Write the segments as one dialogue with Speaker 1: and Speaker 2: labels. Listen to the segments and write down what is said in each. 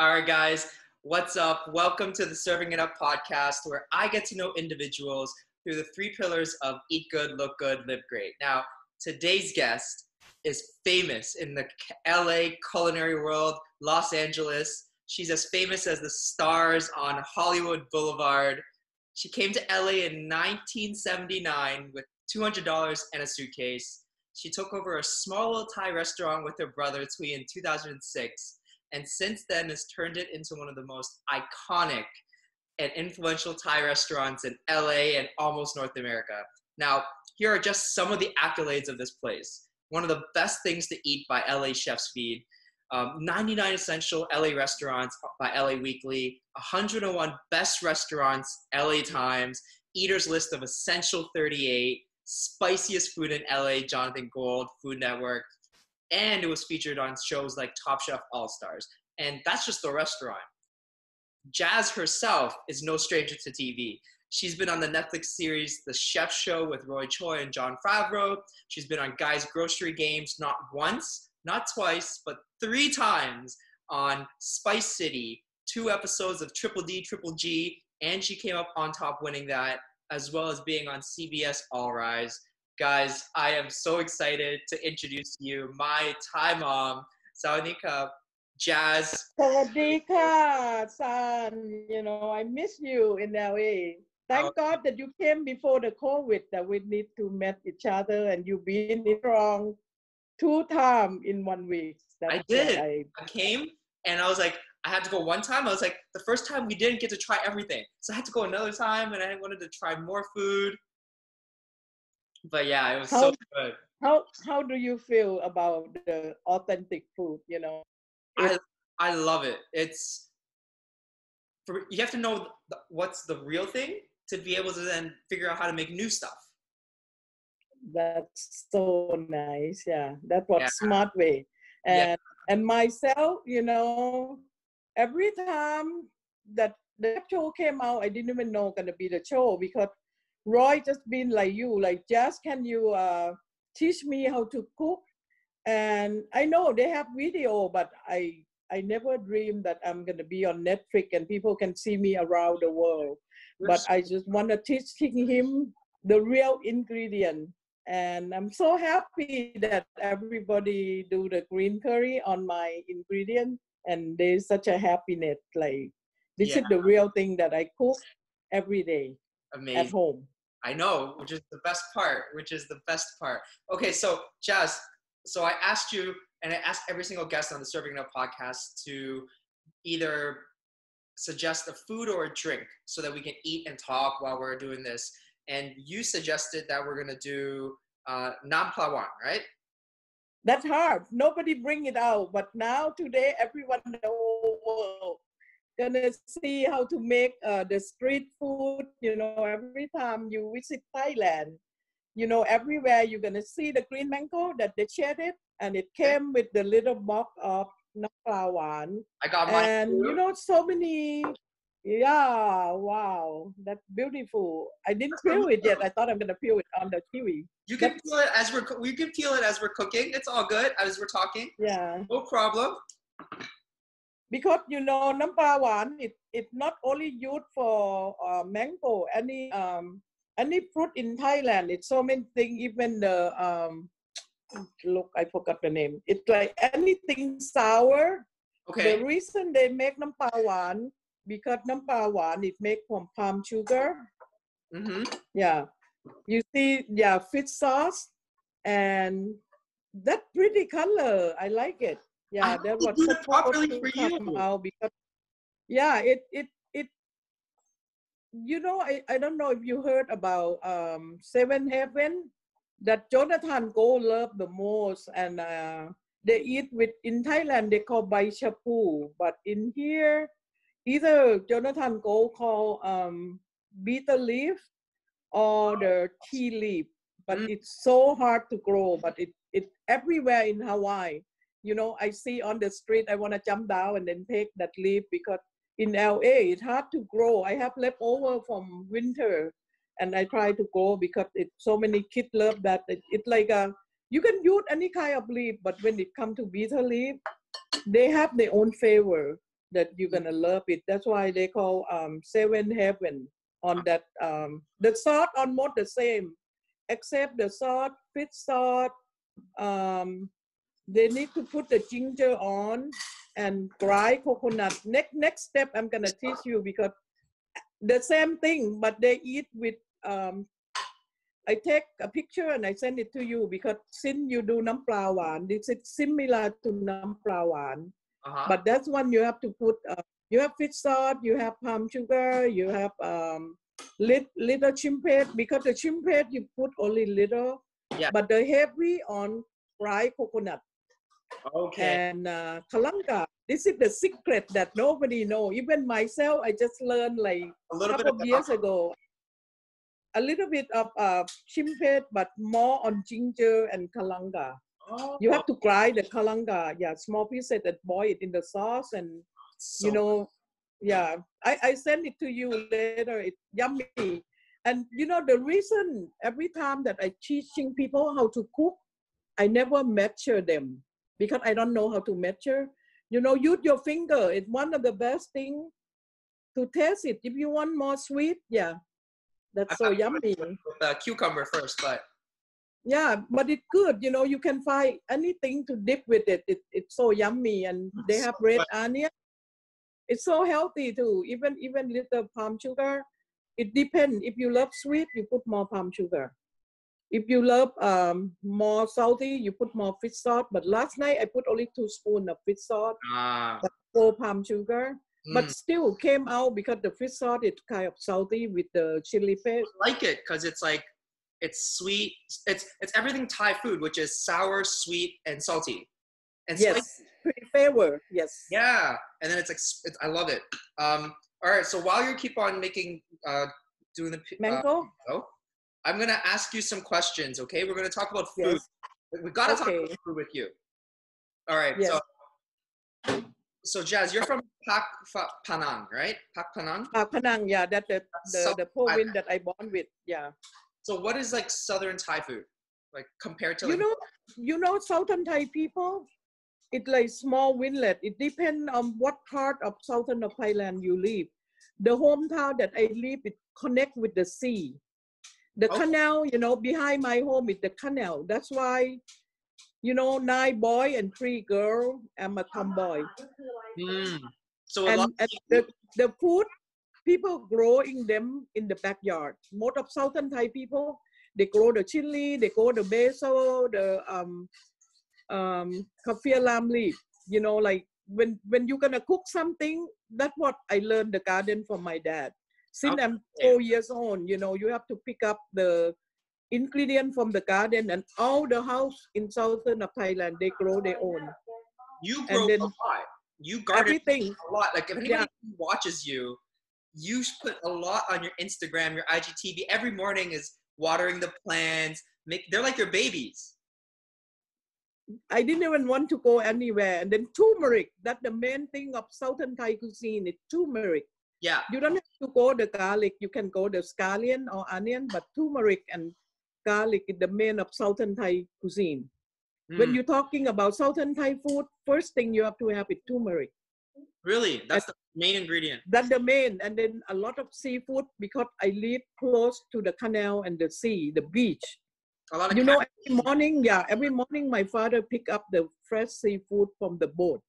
Speaker 1: All right, guys, what's up? Welcome to the Serving It Up podcast, where I get to know individuals through the three pillars of eat good, look good, live great. Now, today's guest is famous in the LA culinary world, Los Angeles. She's as famous as the stars on Hollywood Boulevard. She came to LA in 1979 with $200 and a suitcase. She took over a small little Thai restaurant with her brother Tui in 2006 and since then has turned it into one of the most iconic and influential Thai restaurants in LA and almost North America. Now, here are just some of the accolades of this place. One of the best things to eat by LA Chefs Feed, um, 99 essential LA restaurants by LA Weekly, 101 best restaurants, LA Times, Eaters List of Essential 38, spiciest food in LA, Jonathan Gold, Food Network, and it was featured on shows like Top Chef All Stars. And that's just the restaurant. Jazz herself is no stranger to TV. She's been on the Netflix series The Chef Show with Roy Choi and Jon Favreau. She's been on Guy's Grocery Games not once, not twice, but three times on Spice City, two episodes of Triple D, Triple G, and she came up on top winning that, as well as being on CBS All Rise. Guys, I am so excited to introduce to you my Thai mom, Sawanika Jazz.
Speaker 2: Sawadika, son. You know, I miss you in LA. Thank
Speaker 1: Oh.
Speaker 2: God that you came before the COVID that we need to meet each other and you've been strong two times in one week.
Speaker 1: I
Speaker 2: what
Speaker 1: did.
Speaker 2: I-
Speaker 1: I came and I was like, I had to go one time. I was like, the first time we didn't get to try everything. So I had to go another time and I wanted to try more food. But yeah, it was so good.
Speaker 2: how how do you feel about the authentic food? You know,
Speaker 1: I, I love it. It's for you have to know the, what's the real thing to be able to then figure out how to make new stuff.
Speaker 2: that's so nice. Yeah, that was
Speaker 1: Yeah.
Speaker 2: smart way.
Speaker 1: Yeah.
Speaker 2: And and myself, you know, every time that the show came out, I didn't even know gonna be the show because Roy just been like you, like just can you uh, teach me how to cook? And I know they have video, but I I never dreamed that I'm gonna be on Netflix and people can see me around the world. But I just want to teach him the real ingredient. And I'm so happy that everybody do the green curry on my ingredient, and there's such a happiness. Like this is the real thing that I cook every day at
Speaker 1: amazing.
Speaker 2: home.
Speaker 1: I know, which is the best part, which is the best part. Okay, so Jazz, so I asked you, and I asked every single guest on the Serving Up podcast to either suggest a food or a drink so that we can eat and talk while we're doing this. And you suggested that we're gonna do uh, Nam Pla Wan, right?
Speaker 2: That's hard. Nobody bring it out, but now today everyone in the whole world gonna see how to make uh, the street food. You know, every time you visit Thailand, you know, everywhere you're gonna see the green mango that they shared it, and it came with the little box of nam pla wan,
Speaker 1: I got mine.
Speaker 2: and you know, so many. Yeah, wow, that's beautiful. I didn't peel it yet. I thought I'm gonna peel it on the kiwi.
Speaker 1: you can feel it as we're we can feel it as we're cooking. It's all good as we're talking.
Speaker 2: Yeah.
Speaker 1: No problem.
Speaker 2: Because you know number one it it not only used for uh, mango any um any fruit in thailand. It's so many things even the um look i forgot the name. It's like anything sour.
Speaker 1: Okay.
Speaker 2: the reason they make number one because number one it make from palm sugar.
Speaker 1: Mm-hmm.
Speaker 2: yeah. You see yeah fish sauce and that pretty color. I like it yeah
Speaker 1: I
Speaker 2: that was supposed
Speaker 1: properly for you.
Speaker 2: because yeah it it it you know I, I don't know if you heard about um seven heaven that jonathan go love the most and uh they eat with in thailand they call bai chapu but in here either jonathan go call um bitter leaf or the tea leaf but
Speaker 1: Mm.
Speaker 2: it's so hard to grow but it it everywhere in hawaii you know i see on the street i want to jump down and then take that leaf because in la it's hard to grow i have leftover from winter and i try to grow because it so many kids love that it, it's like a you can use any kind of leaf but when it comes to bitter leaf they have their own favor that you're gonna love it. That's why they call um, seven heaven on that. Um, the salt almost the same, except the salt, fish salt. Um, they need to put the ginger on and dry coconut. Next next step, I'm gonna teach you because the same thing, but they eat with. Um, I take a picture and I send it to you because since you do nam it's this is similar to nam
Speaker 1: uh-huh.
Speaker 2: but that's one you have to put. Uh, you have fish salt, you have palm sugar, you have um, lit, little chimpet because the chimpet you put only little,
Speaker 1: yeah.
Speaker 2: but the heavy on fried coconut
Speaker 1: okay.
Speaker 2: and uh, galanga this is the secret that nobody know. Even myself i just learned like
Speaker 1: A little bit
Speaker 2: couple
Speaker 1: of
Speaker 2: of years ago a little bit of uh, chimpet but more on ginger and galanga.
Speaker 1: Oh,
Speaker 2: you have to grind the galanga. Yeah small pieces and boil it in the sauce and
Speaker 1: so
Speaker 2: you know yeah. I, I send it to you later. It's yummy. And you know the reason every time that i teaching people how to cook i never measure them because i don't know how to measure. You know use your finger. It's one of the best thing to taste it. If you want more sweet yeah. That's so yummy.
Speaker 1: the cucumber first, but
Speaker 2: yeah but it's good. You know you can find anything to dip with it, it it's so yummy. And they have
Speaker 1: So
Speaker 2: red
Speaker 1: good.
Speaker 2: onion. It's so healthy too. Even even little palm sugar. It depends. If you love sweet you put more palm sugar if you love um, more salty you put more fish salt but last night i put only two spoons of fish salt
Speaker 1: ah,
Speaker 2: four palm sugar but
Speaker 1: mm,
Speaker 2: still came out because the fish salt is kind of salty with the chili paste
Speaker 1: I like it because it's like it's sweet. It's it's everything Thai food, which is sour, sweet, and salty, and spicy.
Speaker 2: yes pretty flavor yes
Speaker 1: Yeah, and then it's like it's, I love it. Um, all right, so while you keep on making uh, doing the p- uh,
Speaker 2: mango
Speaker 1: I'm gonna ask you some questions. Okay, we're gonna talk about food.
Speaker 2: yes
Speaker 1: We gotta talk about food with you. All right,
Speaker 2: Yes.
Speaker 1: so so Jazz, you're from Pak Panang, right? Pak Panang.
Speaker 2: Uh, Penang, yeah, that the the, the province that I born with, yeah.
Speaker 1: So what is like Southern Thai food like compared to
Speaker 2: You know, you know, Southern Thai people, it like small windlet. It depends on what part of Southern of Thailand you live. The hometown that I live, it connect with the sea. The
Speaker 1: Oh.
Speaker 2: canal, you know, behind my home is the canal. That's why, you know, nine boy and three girl. I'm a tomboy.
Speaker 1: Mm. So a
Speaker 2: and,
Speaker 1: lot
Speaker 2: and the, the food people growing them in the backyard most of southern thai people they grow the chili they grow the basil the um um kaffir lam leaf you know like when when you're gonna cook something that's what i learned the garden from my dad since i'm four years old you know you have to pick up the ingredient from the garden and all the house in southern of thailand they grow their own
Speaker 1: you
Speaker 2: and
Speaker 1: grow
Speaker 2: then
Speaker 1: a lot. You garden
Speaker 2: everything
Speaker 1: a lot. Like if anybody
Speaker 2: Yeah.
Speaker 1: watches you, you put a lot on your Instagram, your IGTV. Every morning is watering the plants. Make they're like your babies.
Speaker 2: I didn't even want to go anywhere. And then turmeric, that's the main thing of Southern Thai cuisine, is turmeric.
Speaker 1: Yeah.
Speaker 2: You don't have to go the garlic, you can go the scallion or onion, but turmeric and garlic is the main of Southern Thai cuisine. When
Speaker 1: Mm,
Speaker 2: you're talking about Southern Thai food, first thing you have to have is turmeric.
Speaker 1: really, that's the main ingredient.
Speaker 2: That's the main. And then a lot of seafood because I live close to the canal and the sea, the beach.
Speaker 1: A lot of
Speaker 2: You know, every morning, yeah, every morning my father pick up the fresh seafood from the boat.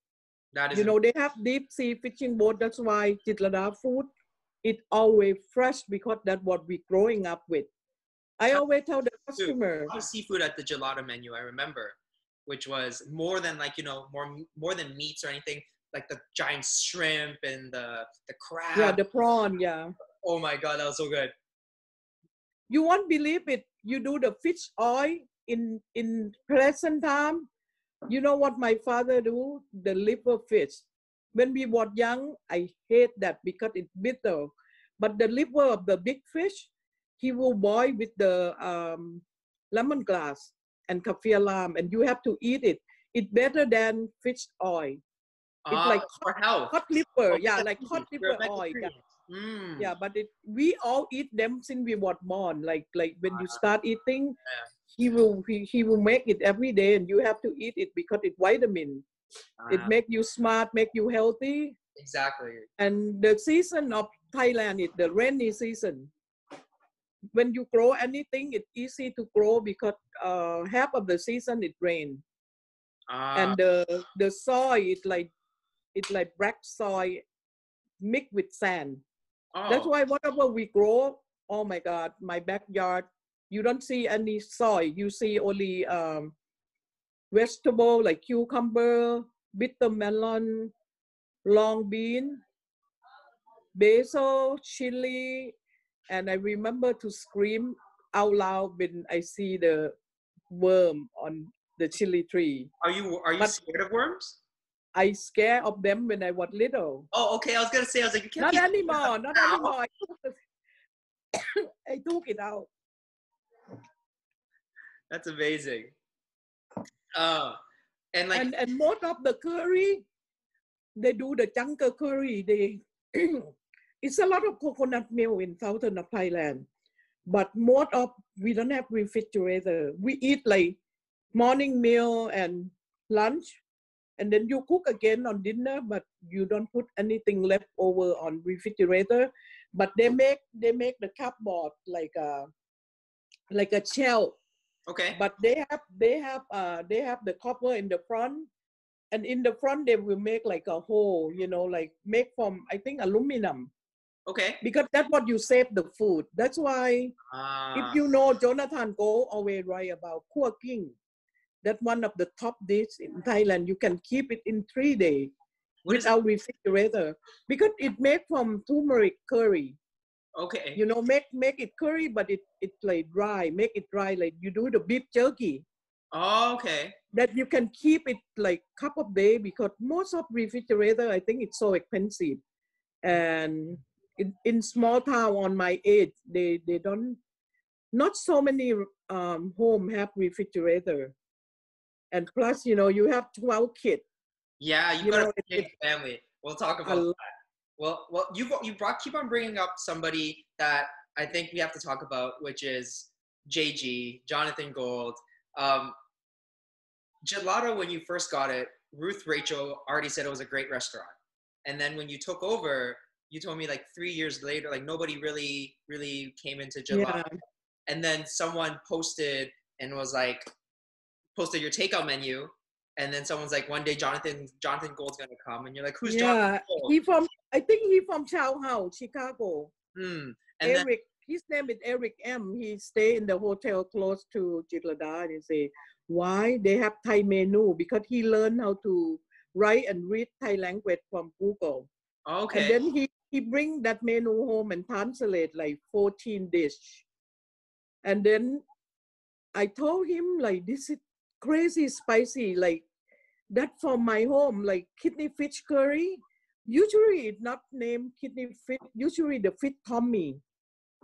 Speaker 1: That is
Speaker 2: you know they have deep sea fishing boat that's why Jitlada food it always fresh because that's what we're growing up with i always tell the
Speaker 1: a
Speaker 2: customer
Speaker 1: lot of seafood at the Jitlada menu. I remember, which was more than like you know more more than meats or anything. Like the giant shrimp and the the crab.
Speaker 2: yeah the prawn yeah
Speaker 1: oh my god, that was so good.
Speaker 2: you won't believe it you do the fish oil in in present time you know what my father do? The liver fish. When we were young i hate that because it's bitter. But the liver of the big fish he will boil with the um, lemongrass and kaffir lamb and you have to eat it. It's better than fish oil. It's
Speaker 1: Ah,
Speaker 2: like
Speaker 1: health.
Speaker 2: hot liver.
Speaker 1: Oh,
Speaker 2: yeah like hot liver oil yeah.
Speaker 1: Mm.
Speaker 2: yeah but it, we all eat them since we were born like like when you start eating
Speaker 1: Yeah.
Speaker 2: He will he, he will make it every day and you have to eat it because it's vitamin it
Speaker 1: Ah,
Speaker 2: make you smart make you healthy
Speaker 1: exactly.
Speaker 2: And the season of Thailand is the rainy season. When you grow anything, it's easy to grow because uh, half of the season it rain,
Speaker 1: Ah,
Speaker 2: and the the soil is like it's like black soil mixed with sand.
Speaker 1: oh,
Speaker 2: That's why whatever we grow, oh my God, my backyard, you don't see any soil. You see only um, vegetable like cucumber, bitter melon, long bean, basil, chili, and I remember to scream out loud when I see the worm on the chili tree.
Speaker 1: are you are you
Speaker 2: but-
Speaker 1: scared of worms?
Speaker 2: I scared of them when I was little.
Speaker 1: Oh, okay. I was gonna say I was like you can't
Speaker 2: Not anymore, not anymore. I took it out.
Speaker 1: That's amazing. Uh, and like
Speaker 2: and and most of the curry, they do the jungle curry. They it's a lot of coconut milk in southern of Thailand, but most of we don't have refrigerator. We eat like morning meal and lunch, and then you cook again on dinner, but you don't put anything left over on refrigerator. But they make they make the cupboard like a like a shell
Speaker 1: okay.
Speaker 2: but they have they have uh they have the copper in the front and in the front they will make like a hole you know like make from i think aluminum.
Speaker 1: Okay.
Speaker 2: because that's what you save the food. That's why
Speaker 1: Uh,
Speaker 2: if you know jonathan go always right about cooking that one of the top dish in thailand. You can keep it in three days without refrigerator. Because it made from turmeric curry
Speaker 1: okay.
Speaker 2: you know make make it curry but it it like dry make it dry like you do the beef jerky
Speaker 1: Oh, okay.
Speaker 2: that you can keep it like couple of day because most of refrigerator I think it's so expensive, and in, in small town on my age they they don't not so many um, home have refrigerator, and plus you know you have twelve kids.
Speaker 1: Yeah, you,
Speaker 2: You
Speaker 1: got
Speaker 2: know,
Speaker 1: a
Speaker 2: it-
Speaker 1: family. We'll talk about that. Well, well, you you brought keep on bringing up somebody that I think we have to talk about, which is JG Jonathan Gold. Um, Jitlada, when you first got it, Ruth Reichl already said it was a great restaurant, and then when you took over, you told me like three years later, like nobody really really came into Jitlada,
Speaker 2: Yeah,
Speaker 1: and then someone posted and was like posted your takeout menu. And then someone's like, one day Jonathan Jonathan Gold's gonna come, and you're like, who's Jonathan
Speaker 2: yeah.
Speaker 1: Gold?
Speaker 2: He from I think he from Chow House, Chicago.
Speaker 1: Hmm. And then,
Speaker 2: Eric, his name is Eric M. He stay in the hotel close to Jitlada and he say, why they have Thai menu? Because he learned how to write and read Thai language from Google.
Speaker 1: okay.
Speaker 2: And then he, he bring that menu home and translate like 14 dish. And then I told him like, this is crazy spicy, like that from my home, like kidney fish curry. Usually it's not named kidney fish, usually the fish Tommy.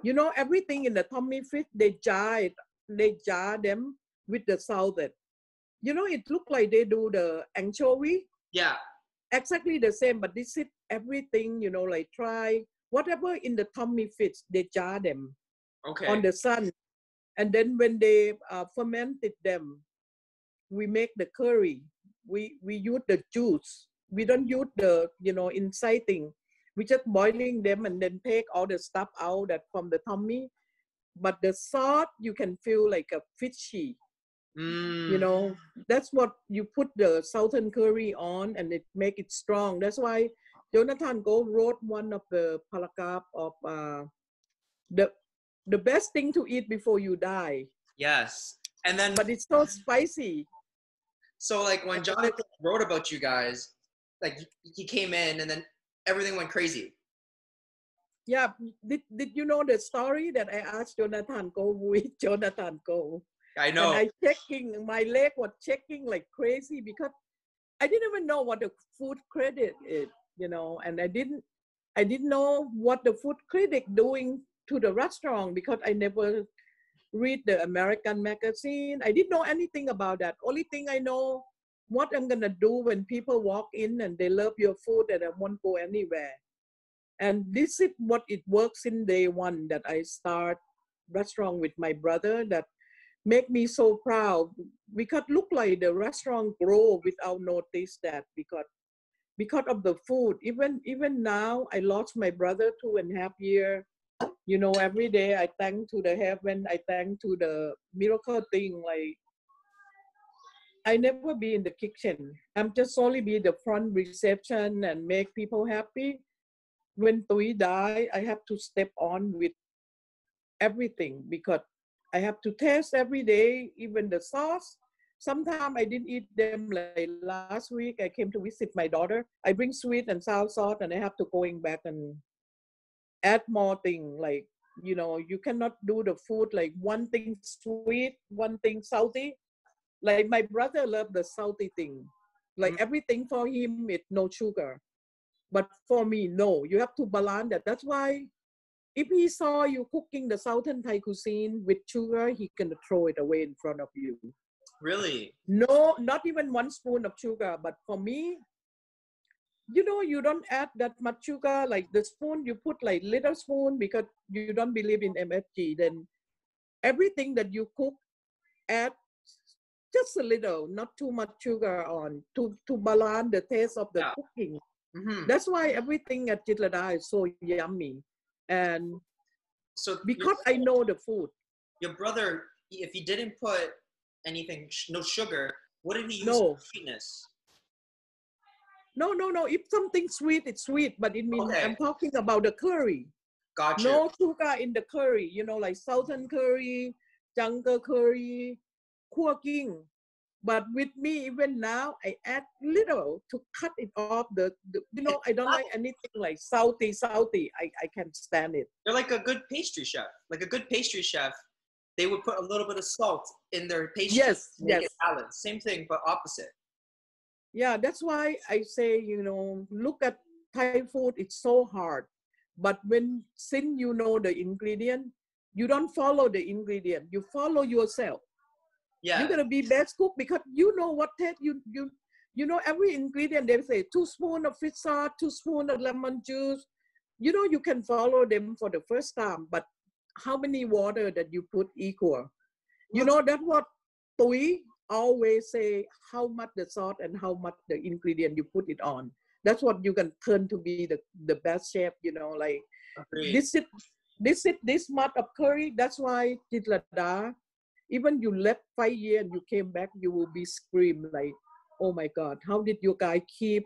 Speaker 2: You know, everything in the tummy fish, they jar it, they jar them with the salted. You know, it look like they do the anchovy
Speaker 1: yeah.
Speaker 2: exactly the same, but this is everything, you know, like try whatever in the tummy fits, they jar them
Speaker 1: Okay.
Speaker 2: on the sun. And then when they uh, fermented them, we make the curry. We we use the juice. We don't use the, you know, inciting. We just boiling them and then take all the stuff out that from the tummy. But the sauce you can feel like a fishy
Speaker 1: Mm.
Speaker 2: you know that's what you put the southern curry on and it make it strong that's why jonathan gold wrote one of the paragraph of uh, the the best thing to eat before you die
Speaker 1: Yes. And then,
Speaker 2: but it's so spicy
Speaker 1: so like when Jonathan wrote about you guys, like he came in and then everything went crazy.
Speaker 2: yeah did, did you know the story that i asked jonathan go with jonathan go
Speaker 1: I know.
Speaker 2: And I checking, my leg was checking like crazy because I didn't even know what the food credit is, you know, and I didn't, I didn't know what the food critic doing to the restaurant because I never read the American magazine. I didn't know anything about that. Only thing I know what I'm gonna do when people walk in and they love your food and I won't go anywhere. And this is what it works in day one that I start restaurant with my brother that make me so proud. We could look like the restaurant grow without notice that because because of the food. Even even now, I lost my brother two and a half year. You know, every day I thank to the heaven, I thank to the miracle thing. Like I never be in the kitchen. I'm just only be the front reception and make people happy. When Tui die, I have to step on with everything because I have to taste every day, even the sauce. Sometimes I didn't eat them like last week. I came to visit my daughter. I bring sweet and sour sauce, and I have to going back and add more thing. Like you know, you cannot do the food like one thing sweet, one thing salty. Like my brother loved the salty thing. Like
Speaker 1: Mhm.
Speaker 2: everything for him, it no sugar. But for me, no. You have to balance that. That's why if he saw you cooking the Southern Thai cuisine with sugar, he can throw it away in front of you.
Speaker 1: Really?
Speaker 2: No, not even one spoon of sugar. But for me, you know, you don't add that much sugar. Like the spoon, you put like little spoon because you don't believe in MSG. Then everything that you cook, add just a little, not too much sugar on to to balance the taste of the
Speaker 1: Yeah.
Speaker 2: cooking.
Speaker 1: hmm
Speaker 2: That's why everything at Jitlada is so yummy. And
Speaker 1: So
Speaker 2: because I know the food,
Speaker 1: your brother, if he didn't put anything, no sugar, what did he use
Speaker 2: No.
Speaker 1: for sweetness?
Speaker 2: no, no, no. If something sweet, it's sweet. But it means
Speaker 1: Okay.
Speaker 2: I'm talking about the curry.
Speaker 1: Gotcha.
Speaker 2: No sugar in the curry. You know, like southern curry, jungle curry, cooking. But with me, even now, I add little to cut it off. The, the you know, I don't like anything like salty, salty. I, I can't stand it.
Speaker 1: They're like a good pastry chef. Like a good pastry chef, they would put a little bit of salt in their pastry.
Speaker 2: Yes,
Speaker 1: to make
Speaker 2: yes.
Speaker 1: it balanced. Same thing, but opposite.
Speaker 2: Yeah, that's why I say, you know, look at Thai food, it's so hard. But when since you know the ingredient, you don't follow the ingredient, you follow yourself.
Speaker 1: Yeah.
Speaker 2: You're gonna be best cook because you know what taste you you you know every ingredient they say two spoon of fish sauce, two spoon of lemon juice. You know you can follow them for the first time, but how many water that you put equal? You know that's what Tui always say how much the salt and how much the ingredient you put it on. That's what you can turn to be the, the best chef, you know, like
Speaker 1: Agreed.
Speaker 2: this is this is this much of curry. That's why Jitlada, even you left five years and you came back, you will be scream like, oh my God, how did you guys keep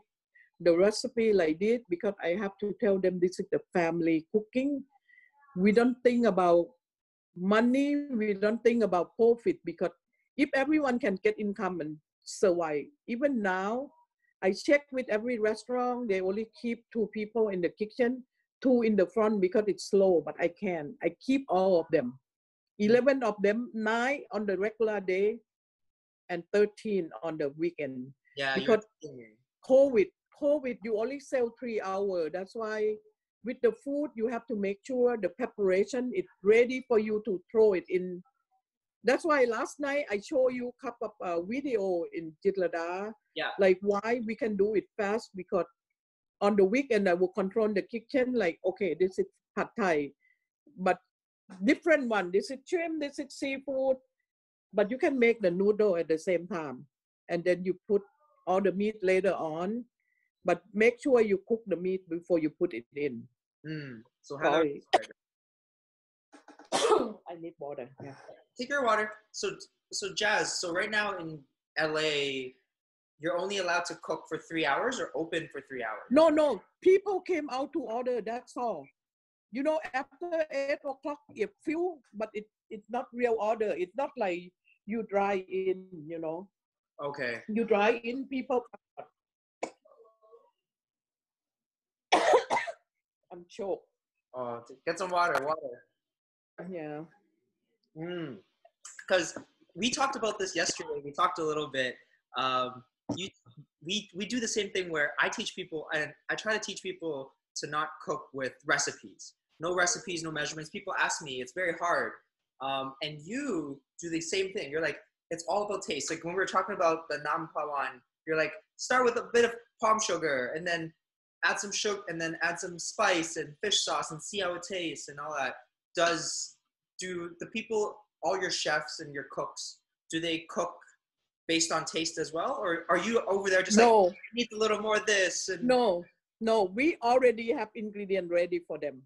Speaker 2: the recipe like this? Because I have to tell them this is the family cooking. We don't think about money. We don't think about profit because if everyone can get income and survive, even now, I check with every restaurant, they only keep two people in the kitchen two in the front because it's slow, but I can. I keep all of them. 11 of them, nine on the regular day, and 13 on the weekend.
Speaker 1: yeah.
Speaker 2: because- COVID, COVID, you only sell three hours. That's why with the food, you have to make sure the preparation is ready for you to throw it in. That's why last night I show you a couple of uh, video in Jitlada,
Speaker 1: Yeah.
Speaker 2: like why we can do it fast because on the weekend I will control the kitchen like, okay, this is pad thai, but different one. This is shrimp, this is seafood, but you can make the noodle at the same time. And then you put all the meat later on, but make sure you cook the meat before you put it in.
Speaker 1: Mm. So
Speaker 2: Sorry. I need water. Yeah.
Speaker 1: take your water. So so Jazz. So right now in LA, you're only allowed to cook for three hours or open for three hours.
Speaker 2: No, no. People came out to order. That's all. You know, after eight o'clock, it few, but it it's not real order. It's not like you dry in. You know,
Speaker 1: Okay.
Speaker 2: you dry in. People. I'm choked.
Speaker 1: Oh, get some water. Water.
Speaker 2: Yeah.
Speaker 1: Because we talked about this yesterday. We talked a little bit. Um, you, we, we do the same thing where I teach people, and I try to teach people to not cook with recipes. No recipes, no measurements. People ask me, it's very hard. Um, and you do the same thing. You're like, it's all about taste. Like when we were talking about the nam pla wan, you're like, start with a bit of palm sugar and then add some sugar and then add some spice and fish sauce and see how it tastes and all that. Does do the people, all your chefs and your cooks, do they cook based on taste as well, or are you over there just like
Speaker 2: No,
Speaker 1: need a little more of this? And,
Speaker 2: no, no. We already have ingredient ready for them.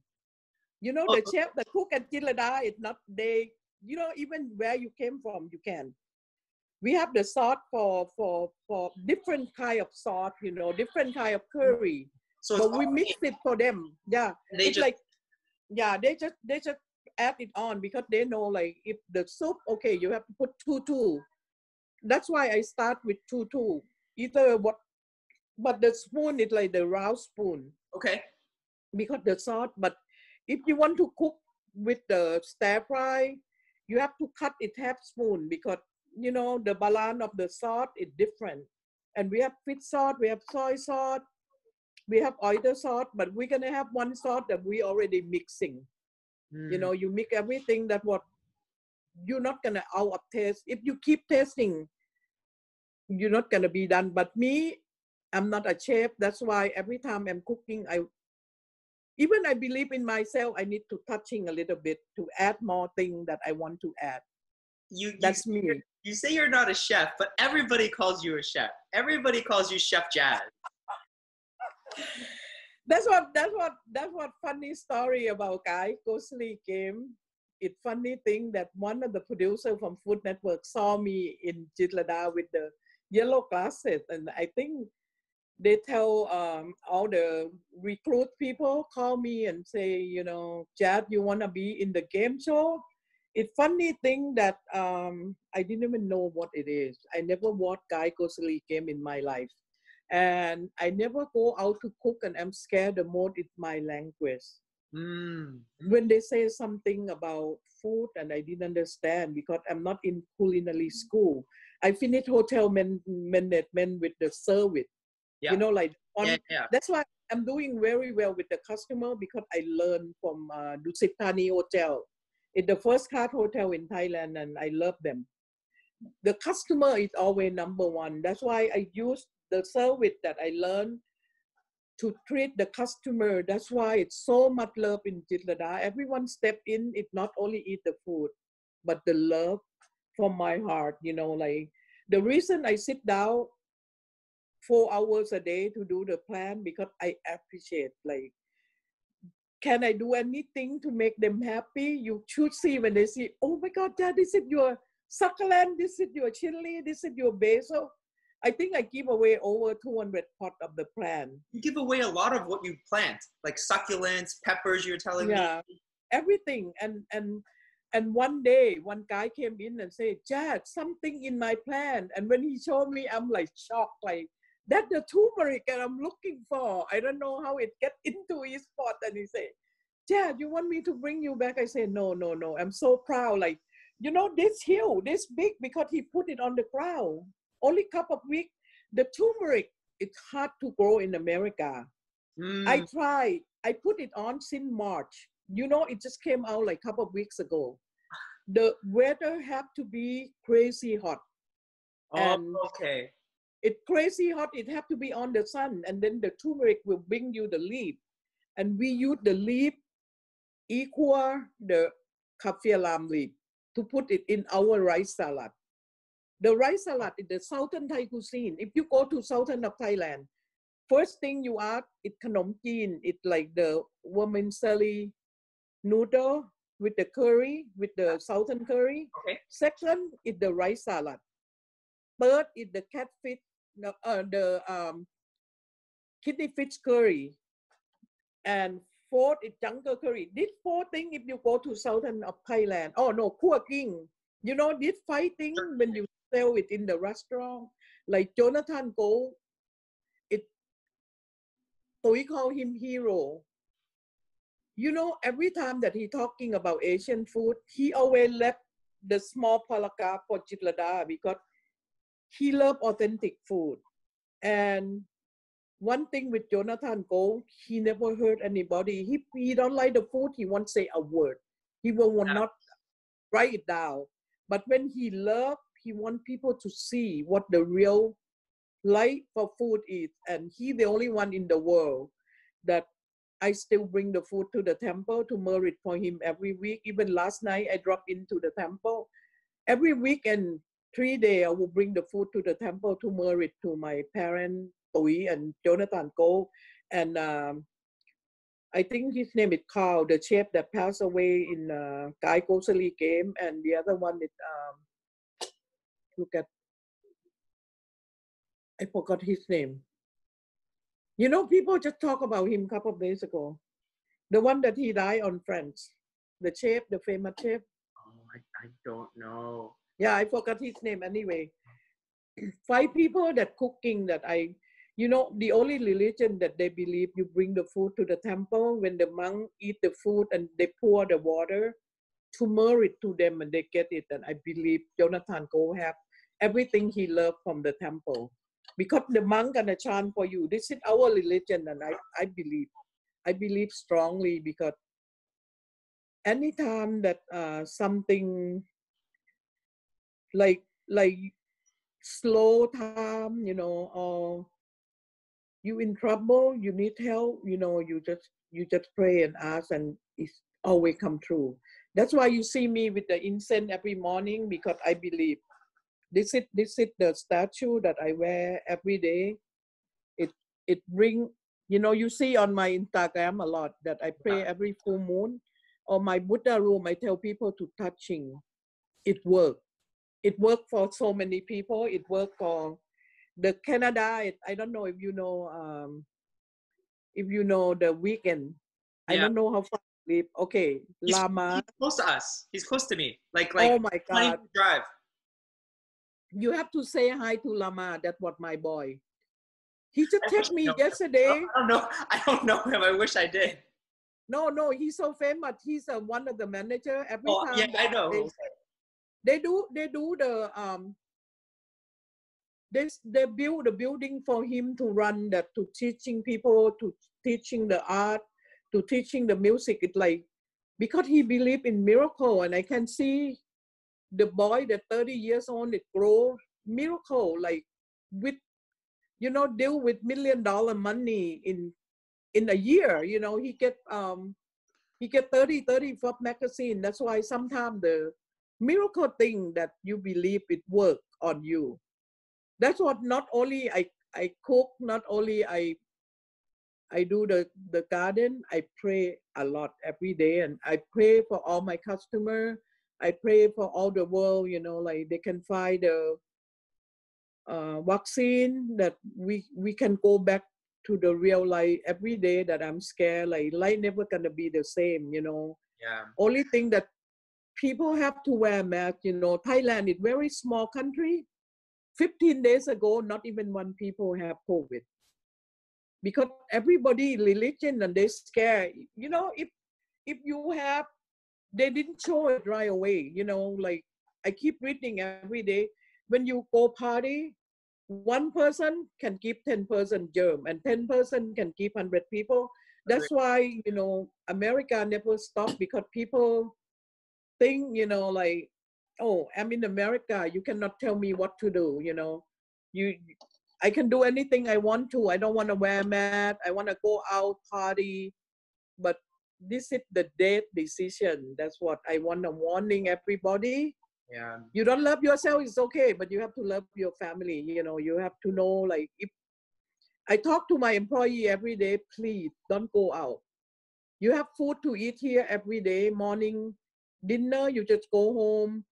Speaker 2: You know, oh, the
Speaker 1: Oh.
Speaker 2: chef the cook at Jitlada, it's not they. You know, even where you came from, you can. We have the sauce for for for different kind of sauce. You know, different kind of mm. curry.
Speaker 1: So
Speaker 2: but we mix it for them. Yeah,
Speaker 1: they
Speaker 2: it's
Speaker 1: just
Speaker 2: like yeah, they just they just add it on because they know like if the soup okay, you have to put two two. That's why I start with two two. Either what, but the spoon is like the round spoon
Speaker 1: okay.
Speaker 2: because the sauce. But if you want to cook with the stir fry, you have to cut it half spoon because you know the balance of the salt is different. And we have fish salt, we have soy salt, we have oyster salt, but we're gonna have one salt that we already mixing. You
Speaker 1: Mm.
Speaker 2: know, you mix everything that what you're not gonna out of taste. If you keep tasting, you're not gonna be done. But me, I'm not a chef. That's why every time I'm cooking, I even I believe in myself. I need to touching a little bit to add more thing that I want to add.
Speaker 1: you you,
Speaker 2: That's me.
Speaker 1: you say you're not a chef, but everybody calls you a chef. Everybody calls you Chef Jazz.
Speaker 2: That's what that's what that's what funny story about Guy Grocery came. It funny thing that one of the producer from Food Network saw me in Jitlada with the yellow glasses, and I think they tell um, all the recruit people call me and say, you know, Chad, you wanna be in the game show? It's funny thing that um, I didn't even know what it is. I never watched Guy Grocery game in my life and I never go out to cook, and I'm scared the most is my language.
Speaker 1: Mm.
Speaker 2: When they say something about food and I didn't understand because I'm not in culinary school. I finished hotel man- management with the service.
Speaker 1: Yeah.
Speaker 2: You know, like on,
Speaker 1: Yeah, yeah.
Speaker 2: that's why I'm doing very well with the customer because I learned from uh, Dusit Thani Hotel. It's the first card hotel in Thailand, and I love them. The customer is always number one. That's why I use the service that I learned to treat the customer. That's why it's so much love in Jitlada. Everyone step in, it not only eat the food, but the love from my heart. You know, like the reason I sit down four hours a day to do the plan because I appreciate like can I do anything to make them happy? You should see when they see, oh my God, Dad, this is your succulent, this is your chili, this is your basil. I think I give away over 200 pot of the plant.
Speaker 1: You give away a lot of what you plant, like succulents, peppers. You're telling
Speaker 2: Yeah.
Speaker 1: me.
Speaker 2: everything and and and one day one guy came in and said Jad something in my plant and when he showed me I'm like shocked like that the turmeric that I'm looking for I don't know how it get into his pot and he said Jad you want me to bring you back I said no no no I'm so proud like you know this hill this big because he put it on the ground only couple of weeks the turmeric it's hard to grow in America
Speaker 1: Mm.
Speaker 2: I tried. I put it on since March. You know, it just came out like a couple of weeks ago. The weather have to be crazy hot.
Speaker 1: oh,
Speaker 2: and-
Speaker 1: okay.
Speaker 2: It crazy hot. It have to be on the sun, and then the turmeric will bring you the leaf. And we use the leaf equal the kaffir lam leaf to put it in our rice salad. The rice salad is the southern Thai cuisine. If you go to southern of Thailand, first thing you add is khanom jin. It's like the vermicelli noodle with the curry, with the southern curry.
Speaker 1: Okay.
Speaker 2: Second is the rice salad. Third is the catfish, no, uh, the um, kidney fish curry. And fourth is jungle curry. These four things, if you go to southern of Thailand, oh no, cooking. You know, this five things when you sell it in the restaurant, like Jonathan Go, it so we call him hero. You know, every time that he talking about Asian food, he always left the small paragraph for Jitlada because he love authentic food. And one thing with Jonathan Go, he never hurt anybody. He, he don't like the food, he won't say a word. He will, will not write it down. But when he love, he want people to see what the real life for food is. And he the only one in the world that I still bring the food to the temple to merit for him every week. Even last night I dropped into the temple. Every weekend three day I will bring the food to the temple to Merit to my parent Tui and Jonathan Go and um, I think his name is Carl, the chef that passed away in uh, Guy Grocery game, and the other one is um, look at I forgot his name. You know, people just talk about him a couple of days ago. The one that he died on Friends, the chef, the famous chef.
Speaker 1: Oh, I, I don't know.
Speaker 2: Yeah, I forgot his name anyway. Five people that cooking that I, you know, the only religion that they believe you bring the food to the temple when the monk eat the food and they pour the water to merit to them and they get it. And I believe Jonathan go have everything he loved from the temple because the monk gonna chant for you. This is our religion, and I, I believe, I believe strongly because anytime that uh, something like like slow time, you know, or you in trouble, you need help, you know, you just you just pray and ask, and it's always come true. That's why you see me with the incense every morning because I believe this is this is the statue that I wear every day. It it bring you know you see on my Instagram a lot that I pray every full moon. Or my Buddha room, I tell people to touching. It work. It worked for so many people. It worked for the Canada. It, I don't know if you know um, if you know the weekend. I don't know how far live. Okay,
Speaker 1: He's,
Speaker 2: Lama.
Speaker 1: he's close to us. He's close to me. Like like
Speaker 2: oh my God.
Speaker 1: drive.
Speaker 2: you have to say hi to Lama. That's what my boy. He just texted me
Speaker 1: him.
Speaker 2: yesterday.
Speaker 1: I don't know. I don't know him. I wish I did.
Speaker 2: No, no, he's so famous. He's uh, one of the manager. Every
Speaker 1: Oh,
Speaker 2: time
Speaker 1: yeah, I know.
Speaker 2: They, they do, they do the um. They they build a building for him to run that to teaching people to teaching the art to teaching the music. It's like because he believe in miracle, and I can see the boy that 30 years old it grow miracle like with you know deal with million dollar money in in a year you know he get um he get 30 30 for magazine that's why sometimes the miracle thing that you believe it work on you that's what not only i i cook not only i i do the the garden i pray a lot every day and i pray for all my customer i pray for all the world you know like they can find the uh, vaccine that we we can go back to the real life every day that i'm scared like life never gonna be the same you know
Speaker 1: Yeah.
Speaker 2: only thing that people have to wear mask you know. Thailand is very small country. 15 days ago not even one people have covid. Because everybody religion and they scare. You know if if you have they didn't show it right away you know like i keep reading every day when you go party one person can keep 10 person germ and 10 person can keep 100 people. That's why you know america never stop because people think you know like oh i'm in america you cannot tell me what to do you know? You i can do anything i want to i don't want to wear a mask i want to go out party but this is the dead decision that's what i want to warning everybody.
Speaker 1: Yeah.
Speaker 2: you don't love yourself it's okay but you have to love your family you know you have to know like if i talk to my employee every day please don't go out. You have food to eat here every day morning dinner you just go home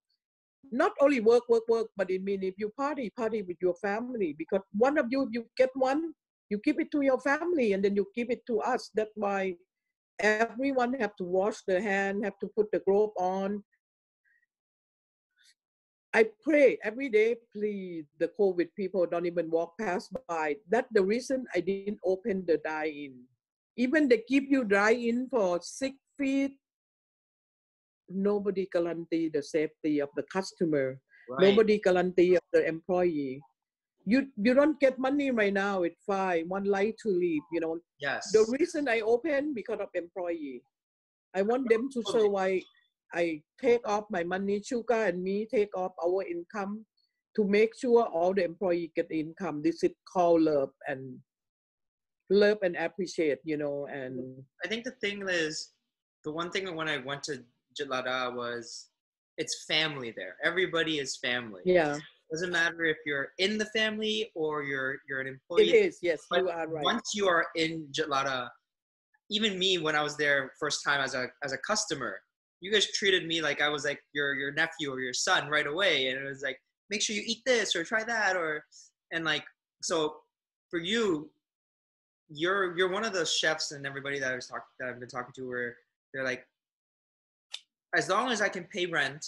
Speaker 2: not only work work work but it mean if you party party with your family because one of you if you get one you give it to your family and then you give it to us that's why everyone have to wash their hand have to put the glove on I pray every day, please, the COVID people don't even walk past by. That's the reason I didn't open the dine-in. Even they give you dine-in for six feet, nobody guarantee the safety of the customer.
Speaker 1: Right.
Speaker 2: Nobody guarantee of the employee. You you don't get money right now. It's fine. One life to live. You know
Speaker 1: Yes.
Speaker 2: the reason I open because of employee. I want them to survive. I take off my money, Sugar and me take off our income to make sure all the employee get income. This is called love and love and appreciate, you know, and
Speaker 1: I think the thing is, the one thing when I went to Jitlada was, it's family there. Everybody is family.
Speaker 2: yeah,
Speaker 1: doesn't matter if you're in the family or you're you're an employee.
Speaker 2: It is, yes,
Speaker 1: But
Speaker 2: you are right.
Speaker 1: Once you are in Jitlada, even me when I was there first time as a as a customer, you guys treated me like I was like your your nephew or your son right away, and it was like make sure you eat this or try that or and like so for you, you're you're one of the chefs and everybody that I was talking that I've been talking to where they're like, as long as I can pay rent,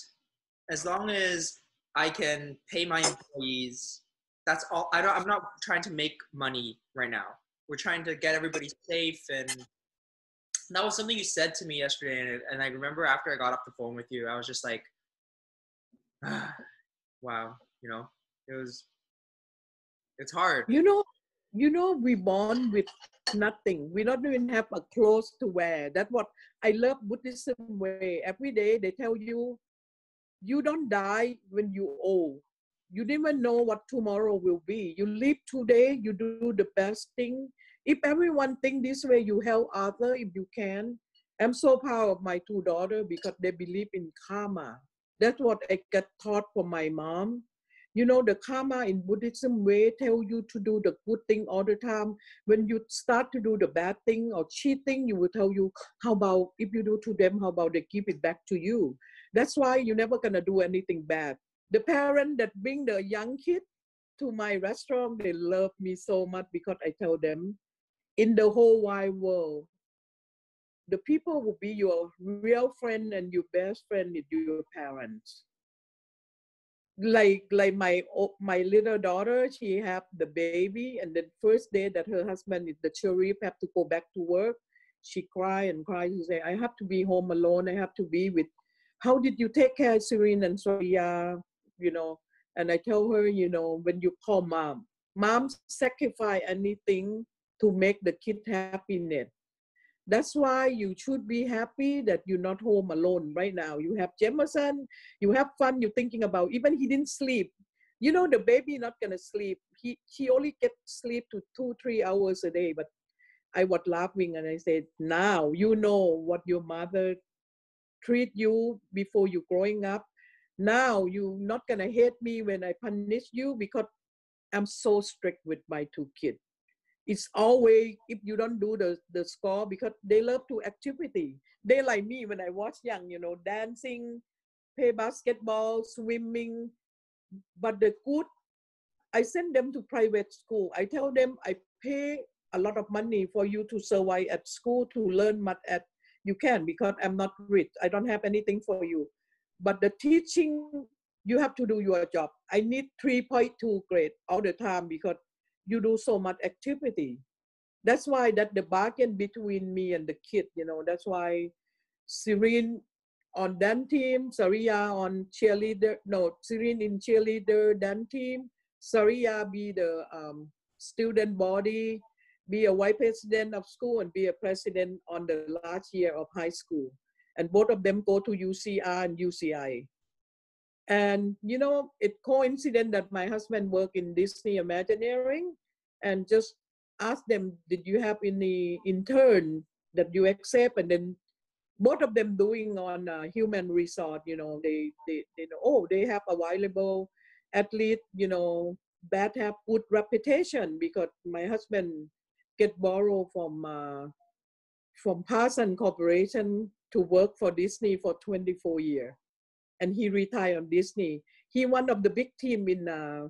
Speaker 1: as long as I can pay my employees, that's all. I don't. I'm not trying to make money right now. We're trying to get everybody safe and that was something you said to me yesterday and, and i remember after i got off the phone with you i was just like ah, wow you know it was it's hard
Speaker 2: You know, you know, we born with nothing. We don't even have a clothes to wear. That's what I love Buddhism way. Every day they tell you, you don't die when you old. You never know what tomorrow will be. You live today. You do the best thing. If everyone think this way, you help other if you can. I'm so proud of my two daughters because they believe in karma. That's what I got taught from my mom you know the karma in buddhism way tell you to do the good thing all the time. When you start to do the bad thing or cheating you will tell you how about if you do to them how about they give it back to you? That's why you're never gonna do anything bad. The parent that bring the young kid to my restaurant they love me so much because i tell them in the whole wide world the people will be your real friend and your best friend is your parents like like my my little daughter she have the baby and the first day that her husband the sheriff have to go back to work she cry and cry she say i have to be home alone i have to be with how did you take care of Serene? And Soria you know and i tell her you know when you call mom mom sacrifice anything to make the kid happiness that's why you should be happy that you're not home alone right now. You have Jameson, you have fun, you're thinking about even he didn't sleep. You know the baby not gonna sleep. He he only get sleep to two, three hours a day. But I was laughing and I said, now you know what your mother treat you before you growing up. Now you not gonna hate me when I punish you because I'm so strict with my two kids it's always if you don't do the the score because they love to activity. They like me when i was young you know dancing play basketball swimming. But the good i send them to private school. I tell them i pay a lot of money for you to survive at school to learn much at you can because i'm not rich. I don't have anything for you. But the teaching you have to do your job. I need 3.2 grade all the time because you do so much activity. That's why that the bargain between me and the kid you know that's why Serene on dan team Saria on cheerleader no Serene in cheerleader dan team Saria be the um, student body be a vice president of school and be a president on the last year of high school. And both of them go to UCR and UCI and you know, it coincident that my husband worked in Disney Imagineering, and just asked them, did you have any intern that you accept? And then both of them doing on a human resort. You know, they they they know oh they have available athlete. You know, bad have good reputation because my husband get borrow from uh, from Parson Corporation to work for Disney for 24 years and he retired on Disney. He one of the big team in uh,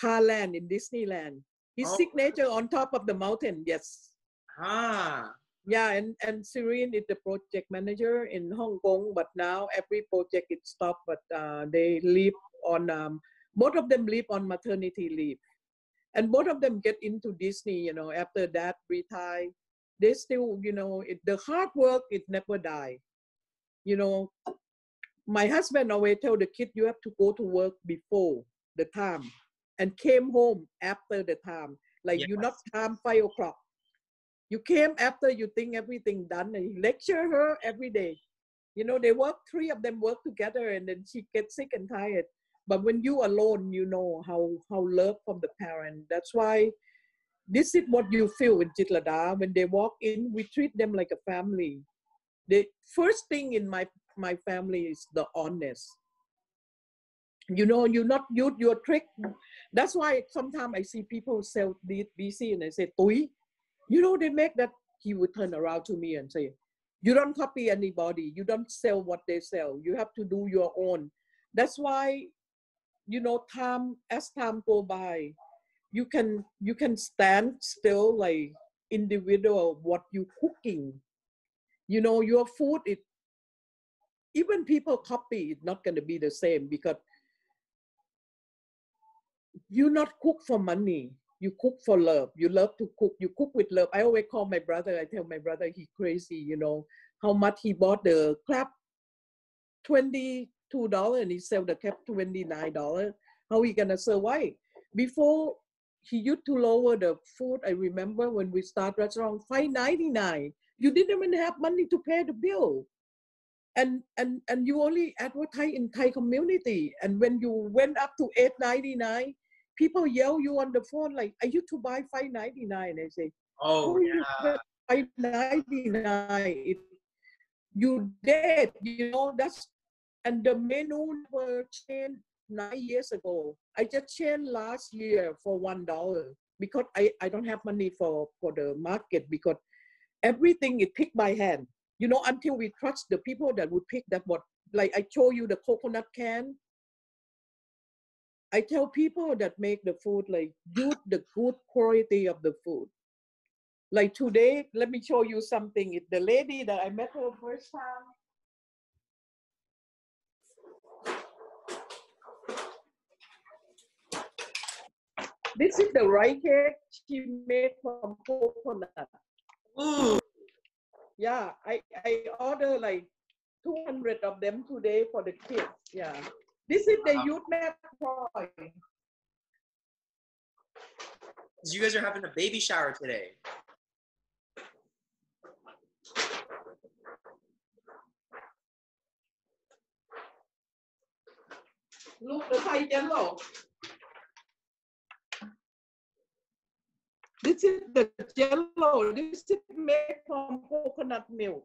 Speaker 2: Carland in Disneyland. His
Speaker 1: Oh.
Speaker 2: signature on top of the mountain. Yes.
Speaker 1: ah
Speaker 2: Yeah, and and Serene is the project manager in Hong Kong, but now every project is stopped. But uh, they live on um, both of them live on maternity leave, and both of them get into Disney. You know, after that retire, they still you know it, the hard work it never die. You know, my husband always tell the kid you have to go to work before the time and came home after the time. Like you not time five o'clock. You came after you think everything done and you lecture her every day. You know, they work, three of them work together and then she gets sick and tired. But when you alone, you know how, how love from the parent. That's why this is what you feel in Jitlada. When they walk in, we treat them like a family. The first thing in my, my family is the honest. you know you not use your trick that's why sometimes i see people sell bc and i say Tui, you know they make that he would turn around to me and say you don't copy anybody. You don't sell what they sell. You have to do your own. That's why you know time as time go by you can you can stand still like individual what you cooking. You know your food it even people copy it's not going to be the same because you not cook for money you cook for love. You love to cook you cook with love. I always call my brother i tell my brother he crazy you know how much he bought the crab 22 dollar and he sell the crab 29 dollar how he gonna survive? Before he used to lower the food i remember when we start restaurant 5.99 you didn't even have money to pay the bill and and and you only advertise in thai community. And when you went up to 8.99 people yell you on the phone like i used to buy 5.99 i say
Speaker 1: Oh, yeah.
Speaker 2: 5.99 you dead you know that's and the menu were changed nine years ago. I just changed last year for one dollar because i i don't have money for for the market because everything is picked by hand you know until we trust the people that would pick that what like i show you the coconut can. I tell people that make the food like use the good quality of the food. Like today let me show you something. The lady that i met her first time. This is the rice cake she made from coconut.
Speaker 1: Ooh,
Speaker 2: yeah i i order like 200 of them today for the kids yeah this is the
Speaker 1: Wow.
Speaker 2: youth map toy
Speaker 1: you guys are having a baby shower today.
Speaker 2: look the Thai this is the jello this is made from coconut milk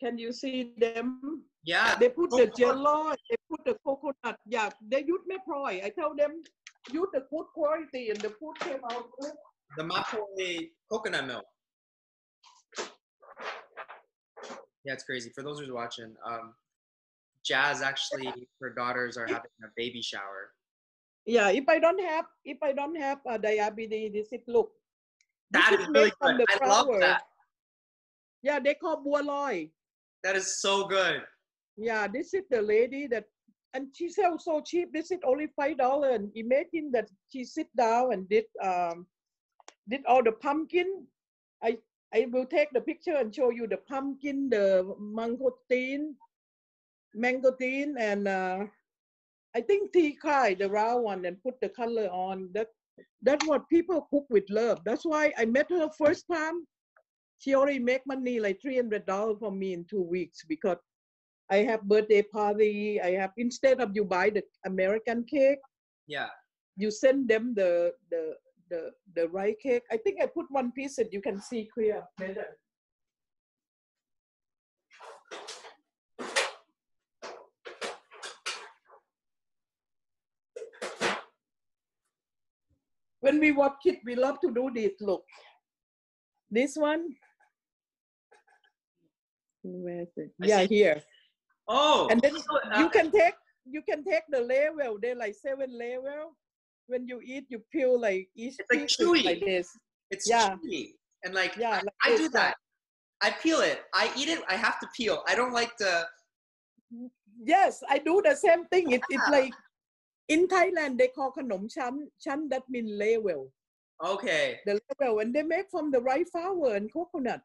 Speaker 2: can you see them
Speaker 1: Yeah.
Speaker 2: they put the jello, they put the coconut. Yeah, they use Mae Ploy. I tell them use the good quality, and the food came out good.
Speaker 1: The Mae Ploy coconut milk. Yeah, it's crazy. For those who's watching, um, Jazz actually, her daughters are having a baby shower.
Speaker 2: Yeah, if I don't have, if I don't have a diabetes, this is look.
Speaker 1: That
Speaker 2: is
Speaker 1: really good. I love that.
Speaker 2: Yeah, they call bualoy.
Speaker 1: That is so good.
Speaker 2: Yeah, this is the lady that, and she sells so cheap. This is only five dollar. And imagine that she sit down and did um, did all the pumpkin. I I will take the picture and show you the pumpkin, the mangosteen, mangosteen, and uh, I think tea kai, the round one, and put the color on. That that's what people cook with love. That's why I met her first time. She already make money like three hundred dollars for me in two weeks because I have birthday party. I have instead of you buy the American cake,
Speaker 1: Yeah.
Speaker 2: you send them the the the the rice cake. I think I put one piece that you can see clear better. When we watch it, we love to do this. Look, this one. Where is it?
Speaker 1: I
Speaker 2: Yeah,
Speaker 1: see.
Speaker 2: here.
Speaker 1: Oh.
Speaker 2: And then
Speaker 1: so, uh,
Speaker 2: you can take you can take the level. They're like seven level. When you eat, you peel like each
Speaker 1: It's like chewy.
Speaker 2: like this.
Speaker 1: It's
Speaker 2: yeah.
Speaker 1: chewy. And like,
Speaker 2: Yeah,
Speaker 1: I,
Speaker 2: like
Speaker 1: I
Speaker 2: this,
Speaker 1: do that. I peel it. I eat it. I have to peel. I don't like to.
Speaker 2: Yes, I do the same thing. It, it's like in Thailand, they call khanom cham. Cham that means level.
Speaker 1: Okay.
Speaker 2: The level, and they make from the rice flour and coconut.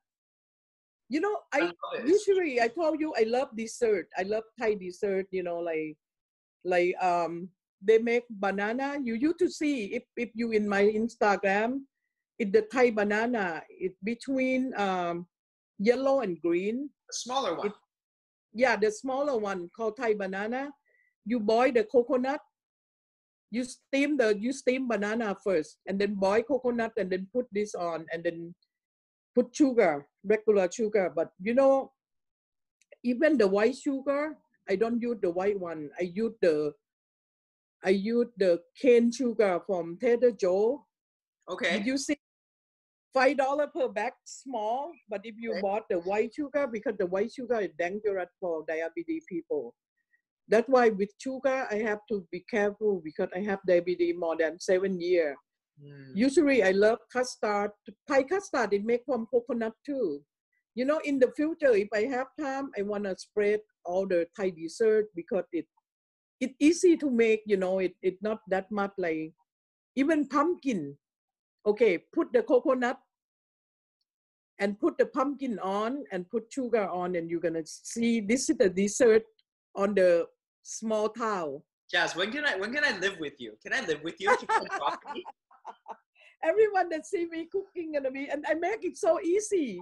Speaker 2: You know,
Speaker 1: I,
Speaker 2: I usually I told you I love dessert. I love Thai dessert. You know, like like um they make banana. You used to see if if you in my Instagram, it the Thai banana. It between um yellow and green.
Speaker 1: Smaller one.
Speaker 2: It, yeah, the smaller one called Thai banana. You boil the coconut you steam the you steam banana first, and then boil coconut, and then put this on, and then put sugar, regular sugar. But you know, even the white sugar, I don't use the white one. I use the I use the cane sugar from Trader Joe.
Speaker 1: Okay.
Speaker 2: You see? Five dollar per bag, small. But if you
Speaker 1: Okay.
Speaker 2: bought the white sugar, because the white sugar is dangerous for diabetes people. That's why with sugar, I have to be careful because I have diabetes more than seven years.
Speaker 1: Mm.
Speaker 2: Usually, I love custard. Thai custard, it make from coconut too. You know, in the future, if I have time, I wanna spread all the Thai dessert because it it easy to make. You know, it it not that much like even pumpkin. Okay, put the coconut and put the pumpkin on and put sugar on, and you're gonna see this is the dessert on the small town.
Speaker 1: Jazz, when can I when can I live with you? Can I live with you? Can you come talk to me?
Speaker 2: everyone that see me cooking gonna be and I make it so easy.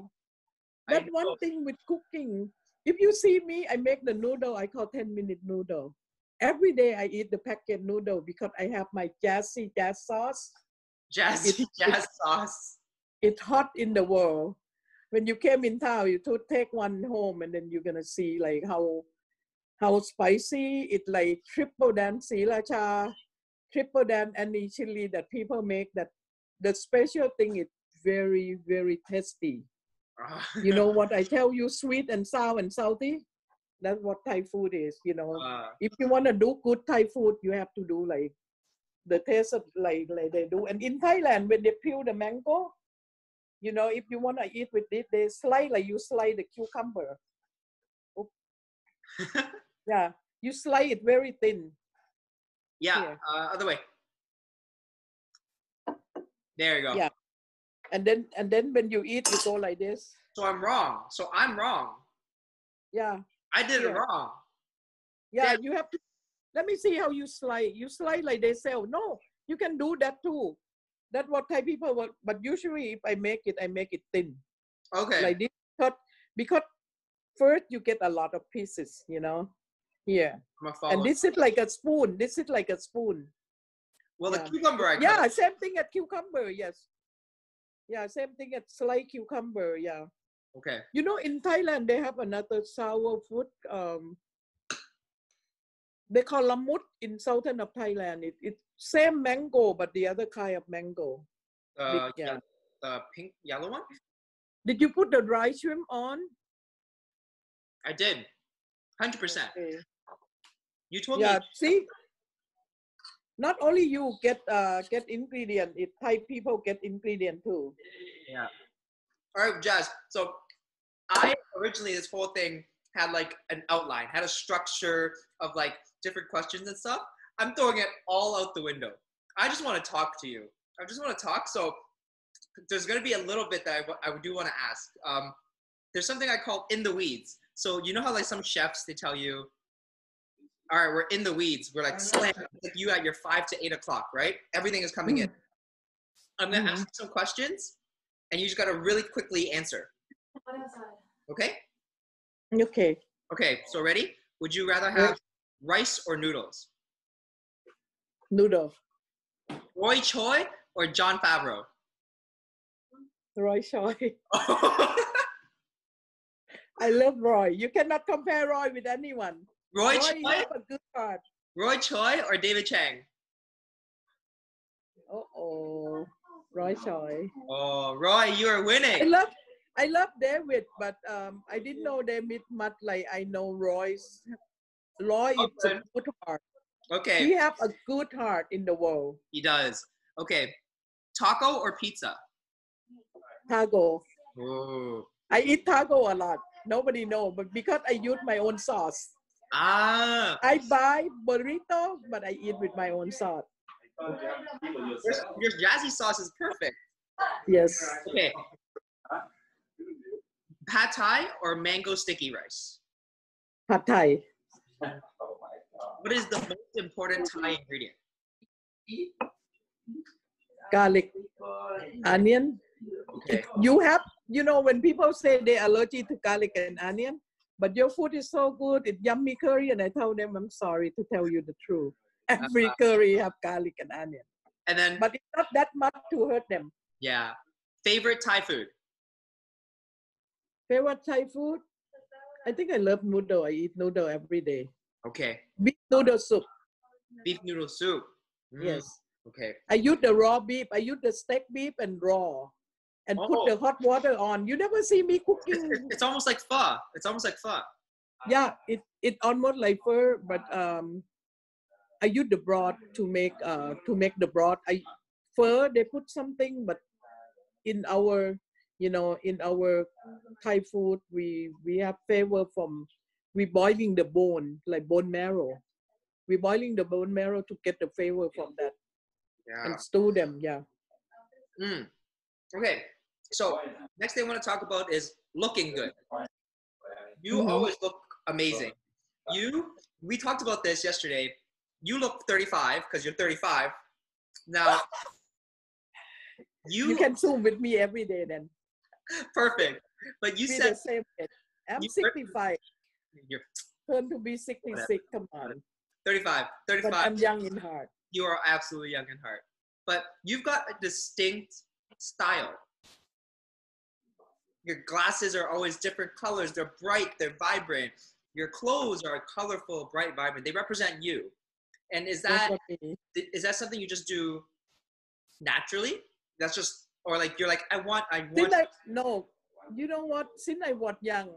Speaker 2: That one thing with cooking. If you see me, I make the noodle, I call 10 minute noodle. Every day I eat the packet noodle because I have my jazzy jazz sauce.
Speaker 1: Jazz
Speaker 2: It-
Speaker 1: jazz sauce.
Speaker 2: It's hot in the world. When you came in town, you to take one home and then you're gonna see like how how spicy it like triple than sriracha, triple than any chili that people make that the special thing is very, very tasty. You know what I tell you, sweet and sour and salty? That's what Thai food is, you know.
Speaker 1: Uh,
Speaker 2: If you want to do good Thai food, you have to do like the taste of like, like they do. And in Thailand, when they peel the mango, you know, if you want to eat with it, they slice like you slice the cucumber. Yeah, you slice it very thin.
Speaker 1: yeah, uh, other way. There you go.
Speaker 2: Yeah. And then and then when you eat, you go like this.
Speaker 1: So I'm wrong. So I'm wrong.
Speaker 2: Yeah.
Speaker 1: I did it wrong.
Speaker 2: Yeah,
Speaker 1: Yeah.
Speaker 2: you have to. Let me see how you slide. You slide like they sell. No, you can do that too. That's what Thai people want. But usually, if I make it, I make it thin,
Speaker 1: Okay.
Speaker 2: like this. Because because first you get a lot of pieces, you know. Here,
Speaker 1: I'm a follow.
Speaker 2: and this is like a spoon. This is like a spoon.
Speaker 1: well, the cucumber I.
Speaker 2: Yeah, same thing at cucumber. Yes. Yeah, same thing at sliced cucumber. Yeah.
Speaker 1: Okay.
Speaker 2: You know, in Thailand, they have another sour food. Um, they call lamut in southern of Thailand. It, it's same mango, but the other kind of mango.
Speaker 1: Uh,
Speaker 2: yeah.
Speaker 1: yeah. The pink yellow one.
Speaker 2: Did you put the dry shrimp on?
Speaker 1: I did. Hundred percent. You told
Speaker 2: Yeah.
Speaker 1: me.
Speaker 2: See, not only you get uh get ingredient, it Thai people get ingredient too.
Speaker 1: Yeah. All right, Jazz. So I originally this whole thing had like an outline, had a structure of like different questions and stuff. I'm throwing it all out the window. I just want to talk to you. I just want to talk. So there's going to be a little bit that I, w- I do want to ask. Um, there's something I call in the weeds. So you know how like some chefs they tell you, all right, we're in the weeds. We're like uh-huh. slam like you at your five to eight o'clock, right? Everything is coming in. Mm-hmm. I'm gonna mm-hmm. ask some questions, and you just gotta really quickly answer. Okay?
Speaker 2: Okay.
Speaker 1: Okay. So ready? Would you rather have rice or noodles?
Speaker 2: Noodle.
Speaker 1: Roy Choi or Jon Favreau?
Speaker 2: Roy Choi. I love Roy. You cannot compare Roy with anyone.
Speaker 1: Roy Choi,
Speaker 2: a good heart.
Speaker 1: Roy Choi or David Chang?
Speaker 2: Uh oh. Roy Choi.
Speaker 1: Oh, Roy, you are winning.
Speaker 2: I love I love David, but um I didn't know David much like I know Roy's Roy is a good heart.
Speaker 1: Okay,
Speaker 2: He have a good heart in the world.
Speaker 1: he does. Okay, taco or pizza?
Speaker 2: Taco.
Speaker 1: Ooh.
Speaker 2: I eat taco a lot. Nobody know, but because I use my own sauce.
Speaker 1: Ah,
Speaker 2: I buy burrito, but I eat with my own sauce.
Speaker 1: your, your jazzy sauce is perfect.
Speaker 2: Yes.
Speaker 1: Okay. Pad Thai or mango sticky rice?
Speaker 2: Pad Thai.
Speaker 1: What is the most important Thai ingredient?
Speaker 2: Garlic. Onion.
Speaker 1: Okay.
Speaker 2: You have, you know, when people say they're allergic to garlic and onion, but your food is so good, it's yummy curry, and I told them I'm sorry to tell you the truth. Every curry have garlic and onion,
Speaker 1: And then,
Speaker 2: but it's not that much to hurt them.
Speaker 1: yeah, favorite Thai food?
Speaker 2: Favorite Thai food? I think I love noodle. I eat noodle every day.
Speaker 1: Okay.
Speaker 2: Beef noodle soup.
Speaker 1: Beef noodle soup. Mm,
Speaker 2: Yes.
Speaker 1: Okay.
Speaker 2: I use the raw beef. I use the steak beef and raw, and
Speaker 1: Oh.
Speaker 2: put the hot water on. You never see me cooking.
Speaker 1: it's- it's almost like pho. It's almost like pho.
Speaker 2: yeah, it it almost like fur, but um, I use the broth to make uh to make the broth. I fur they put something, but in our you know in our Thai food we we have flavor from we boiling the bone like bone marrow. We boiling the bone marrow to get the flavor from that
Speaker 1: Yeah.
Speaker 2: and stew them. Yeah.
Speaker 1: Mm. Okay. So next thing I want to talk about is looking good. You
Speaker 2: Mhm.
Speaker 1: always look amazing. You, we talked about this yesterday. You look 35 because you're 35. Now, you,
Speaker 2: You can zoom with me every day then.
Speaker 1: perfect. But you
Speaker 2: be
Speaker 1: said
Speaker 2: the same age. I'm
Speaker 1: you-
Speaker 2: 65,
Speaker 1: you're
Speaker 2: turn to be 66. Come on.
Speaker 1: 35.
Speaker 2: But
Speaker 1: 35.
Speaker 2: I'm young in heart.
Speaker 1: you are absolutely young in heart. But you've got a distinct style. Your glasses are always different colors. They're bright, they're vibrant. Your clothes are colorful, bright, vibrant. They represent you. And is that
Speaker 2: what we need.
Speaker 1: is that something you just do naturally? That's just or like you're like I want I want
Speaker 2: I, no, you know what? Since I was young,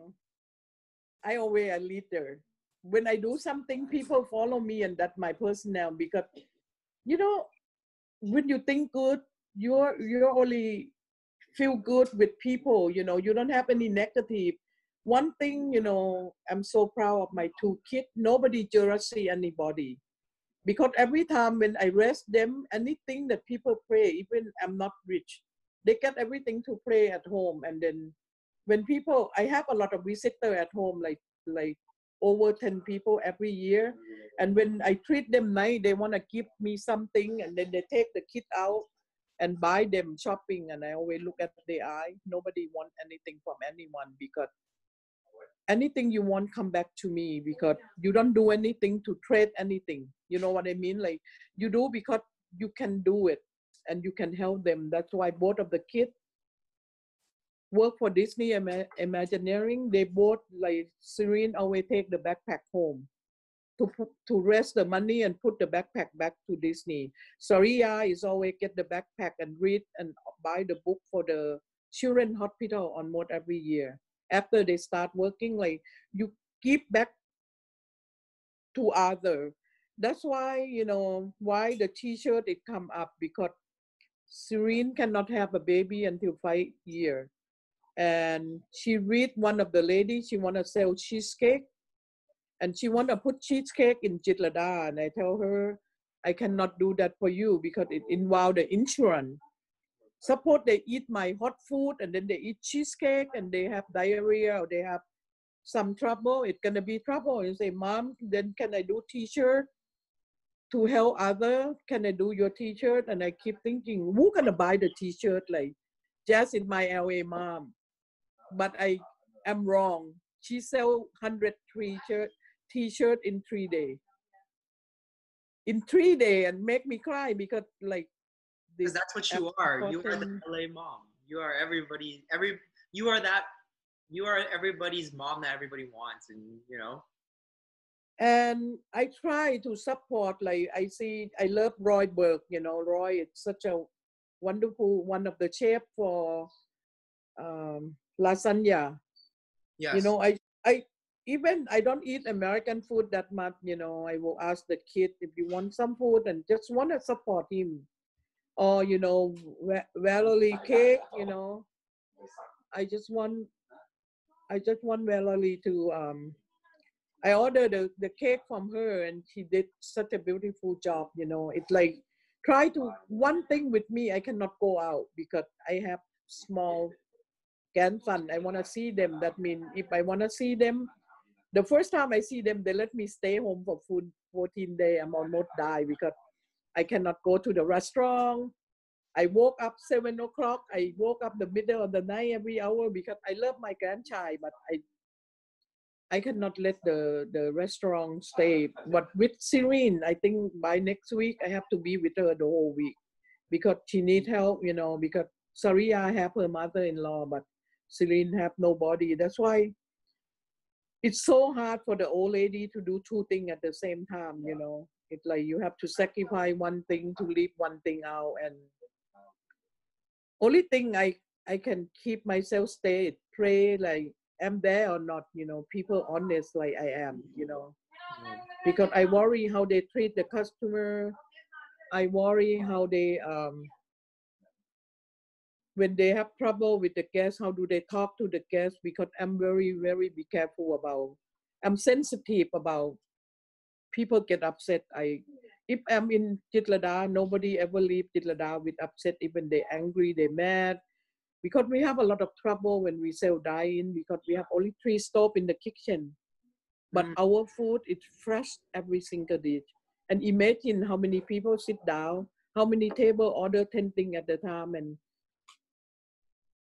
Speaker 2: I always a leader. When I do something, people follow me, and that's my personality. Because, you know, when you think good, you're you're only feel good with people. You know, you don't have any negative. One thing, you know, I'm so proud of my two kids. Nobody jealousy anybody. Because every time when I rest them, anything that people pray, even I'm not rich, they get everything to pray at home and then when people i have a lot of visitor at home like like over 10 people every year and when i treat them nice they want to give me something and then they take the kid out and buy them shopping and i always look at the eye nobody want anything from anyone because anything you want come back to me because you don't do anything to trade anything you know what i mean like you do because you can do it and you can help them. That's why both of the kids work for Disney Ima- Imagineering. They both like Serene always take the backpack home to to rest the money and put the backpack back to Disney. Saria is always get the backpack and read and buy the book for the children hospital on almost every year. After they start working, like you give back to other. That's why you know why the T-shirt it come up because Serene cannot have a baby until five year. And she read one of the ladies, she want to sell cheesecake. And she want to put cheesecake in Jitlada. And I tell her, I cannot do that for you because it involve the insurance. Suppose they eat my hot food and then they eat cheesecake and they have diarrhea or they have some trouble, it's gonna be trouble. You say, Mom, then can I do t-shirt? to help other can i do your t-shirt and i keep thinking who gonna buy the t-shirt like just in my la mom but i am wrong she sell 100 t-shirt t-shirt in three days in three days and make me cry because like
Speaker 1: because that's what you are. You are the LA mom. You are everybody every you are that you are everybody's mom that everybody wants and you know
Speaker 2: and I try to support. Like I see, I love Roy Burke. You know, Roy is such a wonderful one of the chef for um, lasagna.
Speaker 1: yes.
Speaker 2: You know, I I even I don't eat American food that much. You know, I will ask the kid if you want some food and just want to support him, or you know, Valerie cake. You know, I just want I just want Valerie to um I ordered the, the cake from her and she did such a beautiful job, you know. It's like try to one thing with me, I cannot go out because I have small grandson. I wanna see them. That means if I wanna see them, the first time I see them, they let me stay home for food 14 days. I'm almost die because I cannot go to the restaurant. I woke up seven o'clock. I woke up the middle of the night every hour because I love my grandchild, but I I cannot let the the restaurant stay. But with Serene, I think by next week I have to be with her the whole week because she need help, you know. Because Saria have her mother-in-law, but Serene have nobody. That's why it's so hard for the old lady to do two things at the same time, you know. It's like you have to sacrifice one thing to leave one thing out, and only thing I I can keep myself stay pray like am there or not. You know, people honest like I am. You know, because I worry how they treat the customer. I worry how they um when they have trouble with the guests, how do they talk to the guests? Because I'm very, very be careful about. I'm sensitive about people get upset. I if I'm in Jitlada, nobody ever leave Jitlada with upset. Even they angry, they mad. Because we have a lot of trouble when we sell dine because we have only three stove in the kitchen. But
Speaker 1: Mm.
Speaker 2: our food is fresh every single day. And imagine how many people sit down, how many table order 10 things at the time and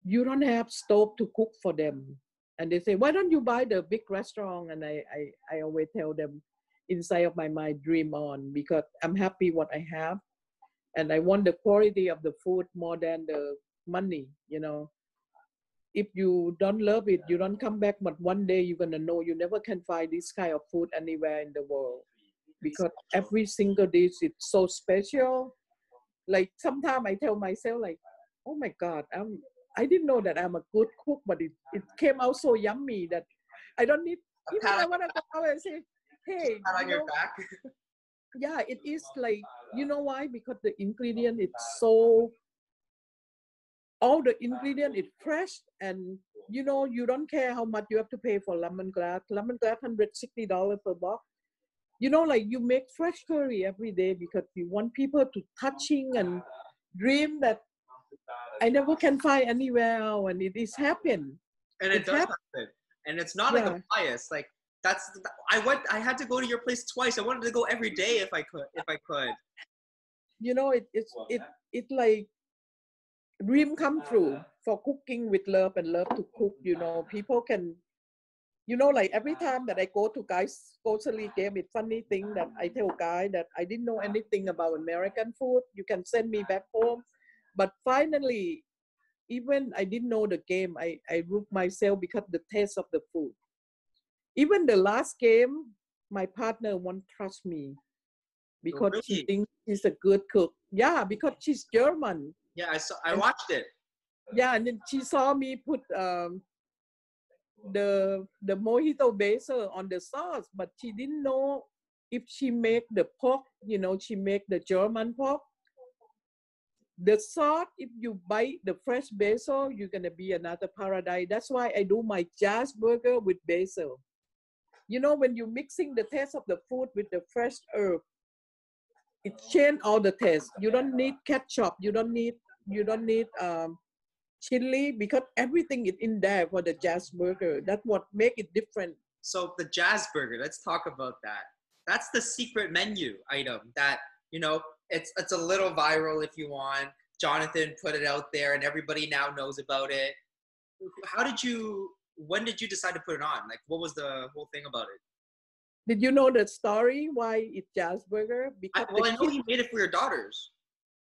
Speaker 2: you don't have stove to cook for them. And they say, why don't you buy the big restaurant? And I, I, I always tell them inside of my mind, dream on because I'm happy what I have. And I want the quality of the food more than the money, you know. If you don't love it, you don't come back, but one day you're gonna know you never can find this kind of food anywhere in the world. Because every single dish is so special. Like sometimes I tell myself, like, oh my God, I'm I didn't know that I'm a good cook, but it, it came out so yummy that I don't need
Speaker 1: A
Speaker 2: even I wanna go out and say, hey,
Speaker 1: on
Speaker 2: you
Speaker 1: your
Speaker 2: know,
Speaker 1: back.
Speaker 2: yeah, it is like you know why? Because the ingredient is so all the ingredient is fresh and you know you don't care how much you have to pay for lemongrass. Lemongrass hundred sixty dollars per box. You know, like you make fresh curry every day because you want people to touching and dream that I never can find anywhere and it is happen.
Speaker 1: and it
Speaker 2: It's
Speaker 1: does
Speaker 2: hap-
Speaker 1: happen. And it's not like a bias like that's i went i had to go to your place twice. I wanted to go every day if i could if i could.
Speaker 2: You know it it's it it like dream come true uh-huh. for cooking with love and love to cook you know. People can you know like every time that i go to Guy's Grocery Game it's funny thing that i tell guy that i didn't know anything about american food. You can send me back home but finally even i didn't know the game i i root myself because the taste of the food. Even the last game my partner won't trust me because
Speaker 1: really?
Speaker 2: she thinks she's a good cook. Yeah because she's german.
Speaker 1: Yeah i saw i
Speaker 2: And-
Speaker 1: watched it.
Speaker 2: Yeah and then she saw me put um the the mojito basil on the sauce but she didn't know if she make the pork you know she make the german pork the salt, if you buy the fresh basil you're gonna be another paradise. That's why i do my jazz burger with basil. You know when you're mixing the taste of the food with the fresh herb it change all the taste. You don't need ketchup. You don't need you don't need um chili because everything is in there for the jazz burger. That's what make it different.
Speaker 1: so the jazz burger let's talk about that. That's the secret menu item that you know it's it's a little viral if you want jonathan put it out there and everybody now knows about it how did you when did you decide to put it on like what was the whole thing about it
Speaker 2: Did you know the story why it's jazz burger?
Speaker 1: I,
Speaker 2: Because
Speaker 1: well i know
Speaker 2: kid-
Speaker 1: you made it for your daughters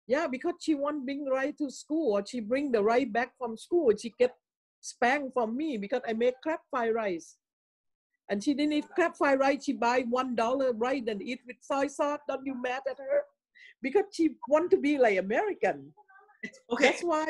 Speaker 2: yeah, because she won't bring right to school or she bring the right back from school. She get spanked from me because I make crab fried rice. And she didn't eat crab fried rice. She buy one dollar rice and eat with soy sauce. Don't you mad at her? Because she want to be like American.
Speaker 1: It's, okay
Speaker 2: That's why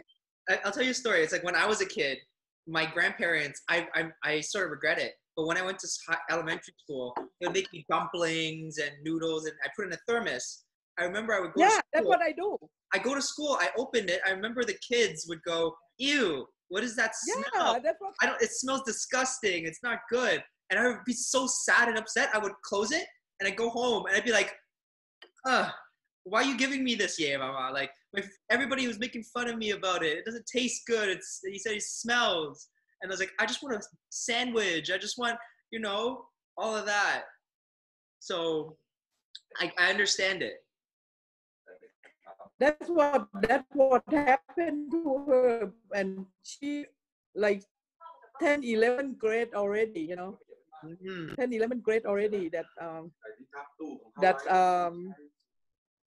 Speaker 1: I'll tell you a story. It's like when I was a kid, my grandparents, I, I, I sort of regret it. But when I went to elementary school, they would make me dumplings and noodles, and I put in a thermos. I remember I would go
Speaker 2: yeah, that's what I do.
Speaker 1: I go to school, I opened it. I remember the kids would go, "Ew, what is that smell?
Speaker 2: Yeah, that's what
Speaker 1: I don't. It smells disgusting. It's not good." And I would be so sad and upset. I would close it and I'd go home and I'd be like, "Ugh, why are you giving me this, yeah, mama?" Like, everybody was making fun of me about it. It doesn't taste good. It's he said it smells, and I was like, "I just want a sandwich. I just want, you know, all of that." So, I, I understand it.
Speaker 2: that's what that's what happened to her and she like 10 11 grade already you know
Speaker 1: Mhm.
Speaker 2: 10 11 grade already that um that um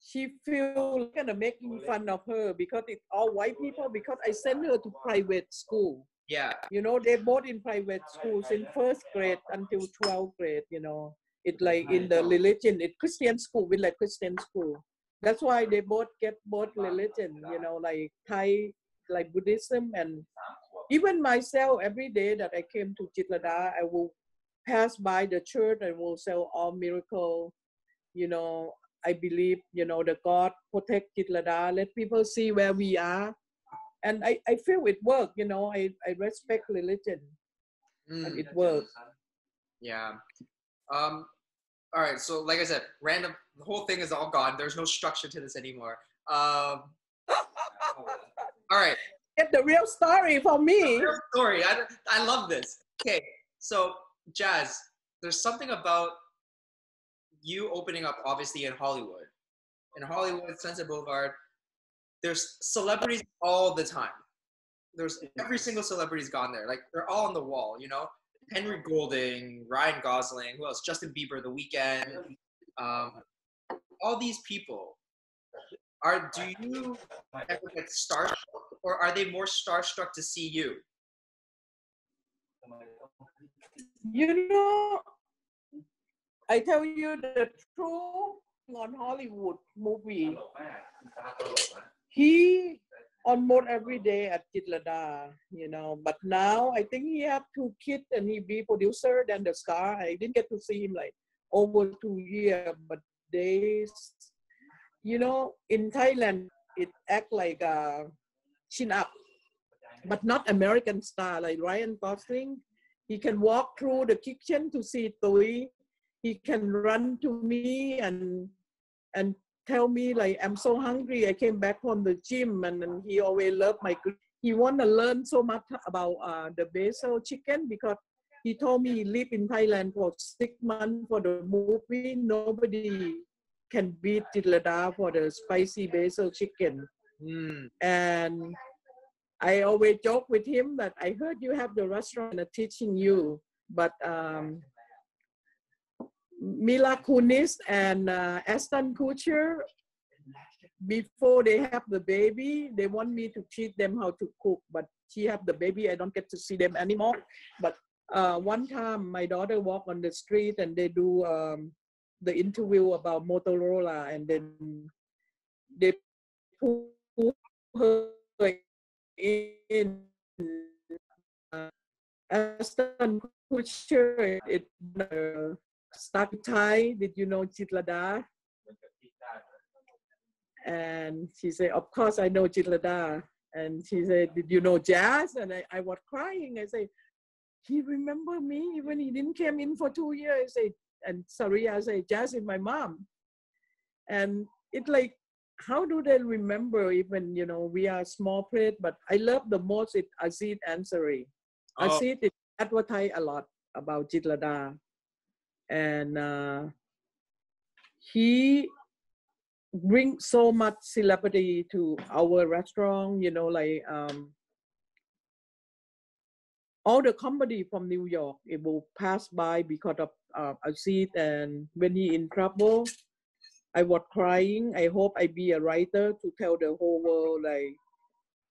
Speaker 2: she feel kind of making fun of her because it's all white people because i sent her to private school.
Speaker 1: Yeah.
Speaker 2: you know they both in private schools in first grade until 12th grade you know. It like in the religion, it Christian school, we like Christian school. That's why they both get both religion, you know, like Thai, like Buddhism and even myself, every day that I came to Jitlada, I will pass by the church and will sell all miracle, you know, I believe, you know, the God protect Jitlada, let people see where we are. And I, I feel it work, you know, I, I respect religion mm. and it works.
Speaker 1: Yeah. Um, all right. So like I said, random, the whole thing is all gone. There's no structure to this anymore. Um, all right.
Speaker 2: Get the real story for me.
Speaker 1: real story. I, I love this. Okay. So Jazz, there's something about you opening up obviously in Hollywood. In Hollywood, Sunset Boulevard, there's celebrities all the time. There's every single celebrity's gone there. Like they're all on the wall, you know? Henry Golding, Ryan Gosling, who else? Justin Bieber, The Weeknd. Um, all these people. Are do you ever get starstruck, or are they more starstruck to see you?
Speaker 2: You know, I tell you the truth on Hollywood movie. He on almost every day at Jitlada, you know. But now I think he have two kids and he be producer than the star. I didn't get to see him like over two years, but they, you know, in Thailand it act like a chin up, but not American star like Ryan Gosling. He can walk through the kitchen to see Tui. He can run to me and and tell me like I'm so hungry. I came back from the gym and, and he always loved my. He want to learn so much about uh, the basil chicken because he told me he lived in Thailand for six months for the movie. Nobody can beat Jitlada for the spicy basil chicken. Mm. And I always joke with him that I heard you have the restaurant teaching you, but um, Mila Kunis and uh, Ashton Kutcher, before they have the baby, they want me to teach them how to cook, but she have the baby, I don't get to see them anymore. But uh, one time my daughter walk on the street and they do um, the interview about Motorola and then they put her in uh, Ashton Kutcher, it, uh, Stuck Thai, did you know Jitlada? And she said, of course I know Jitlada. And she said, did you know Jazz? And I, I was crying. I said, he remember me even he didn't come in for two years. I say, and sorry, I say, Jazz is my mom. And it like, how do they remember even, you know, we are small plate, but I love the most it Aziz Ansari. Oh. Aziz it advertise a lot about Jitlada and uh, he brings so much celebrity to our restaurant you know like um, all the company from New York it will pass by because of uh, seat. And when he in trouble I was crying. I hope I be a writer to tell the whole world like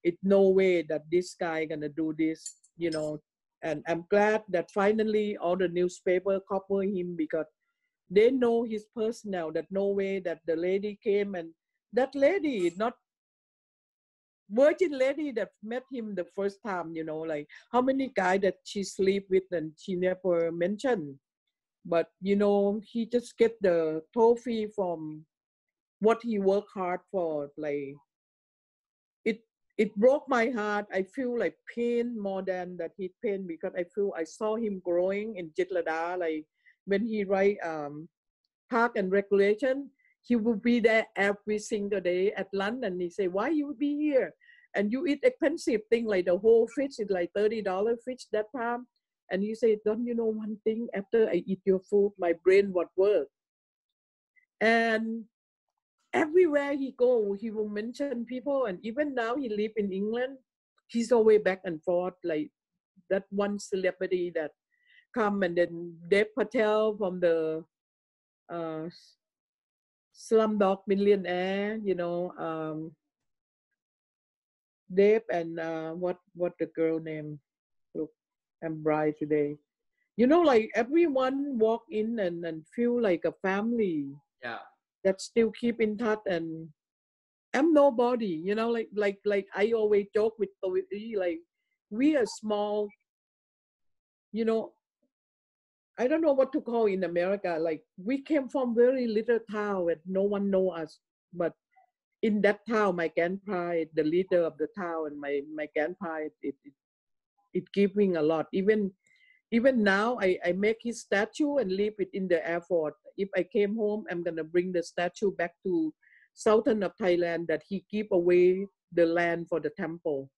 Speaker 2: it's no way that this guy gonna do this you know and I'm glad that finally all the newspaper cover him because they know his personnel that no way that the lady came and that lady not virgin lady that met him the first time you know like how many guy that she sleep with and she never mentioned. But you know he just get the trophy from what he worked hard for like it broke my heart. I feel like pain more than that he pain because I feel I saw him growing in Jitlada. Like when he write um, park and regulation, he will be there every single day at and he say, why you be here? And you eat expensive thing like the whole fish is like $30 fish that time. And you say, don't you know one thing? After I eat your food, my brain would work. And everywhere he go, he will mention people. And even now he live in England, he's always back and forth. Like that one celebrity that come and then Dev Patel from the uh, Slumdog Millionaire, you know, um, Dave and uh, what what the girl name? Look, I'm today. you know, like everyone walk in and, and feel like a family
Speaker 1: Yeah.
Speaker 2: That still keep in touch and I'm nobody, you know, like like like I always joke with E, like we are small, you know, I don't know what to call in America. Like we came from very little town and no one know us. But in that town, my grandpa, the leader of the town, and my my grandpa, it it, it, it giving a lot. Even even now, I I make his statue and leave it in the airport. If I came home, I'm gonna bring the statue back to southern of Thailand that he give away the land for the temple.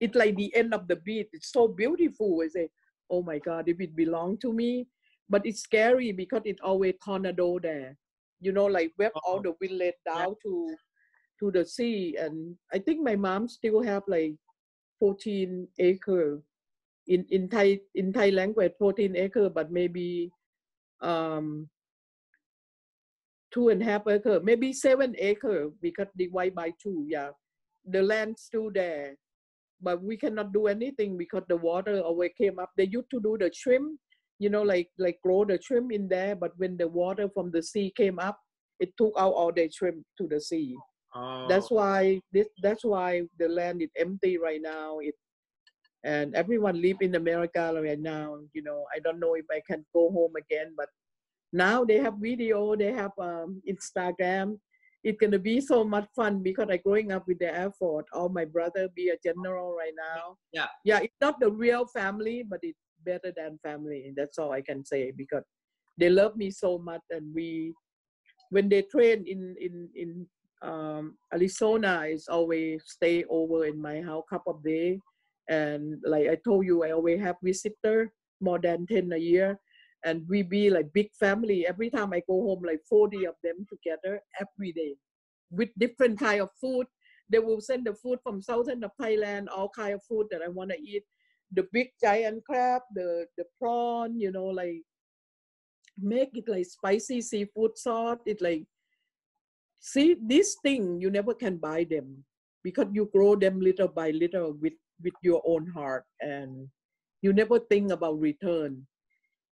Speaker 2: It's like the end of the beat. It's so beautiful. I say, oh my God, if it belonged to me, but it's scary because it always tornado there. You know, like web all the village down to to the sea. And I think my mom still have like 14 acre in in Thai in Thai language 14 acre, but maybe um two and a half acre, maybe seven acre because divide by two. Yeah, the land still there, but we cannot do anything because the water always came up. They used to do the shrimp, you know, like like grow the shrimp in there. But when the water from the sea came up, it took out all the shrimp to the sea.
Speaker 1: Oh.
Speaker 2: That's why this. That's why the land is empty right now. It and everyone live in America right now. You know, I don't know if I can go home again, but now they have video, they have um, Instagram. It's gonna be so much fun because I growing up with the Air Force. All my brother be a general right now.
Speaker 1: Yeah.
Speaker 2: Yeah, it's not the real family, but it's better than family. That's all I can say because they love me so much, and we, when they train in in in um, Arizona, is always stay over in my house couple of days. And like I told you, I always have visitor more than ten a year and we be like big family. Every time i go home like 40 of them together every day with different kind of food. They will send the food from southern of thailand all kind of food that i want to eat. The big giant crab the the prawn you know like make it like spicy seafood sauce it like see this thing you never can buy them because you grow them little by little with with your own heart and you never think about return.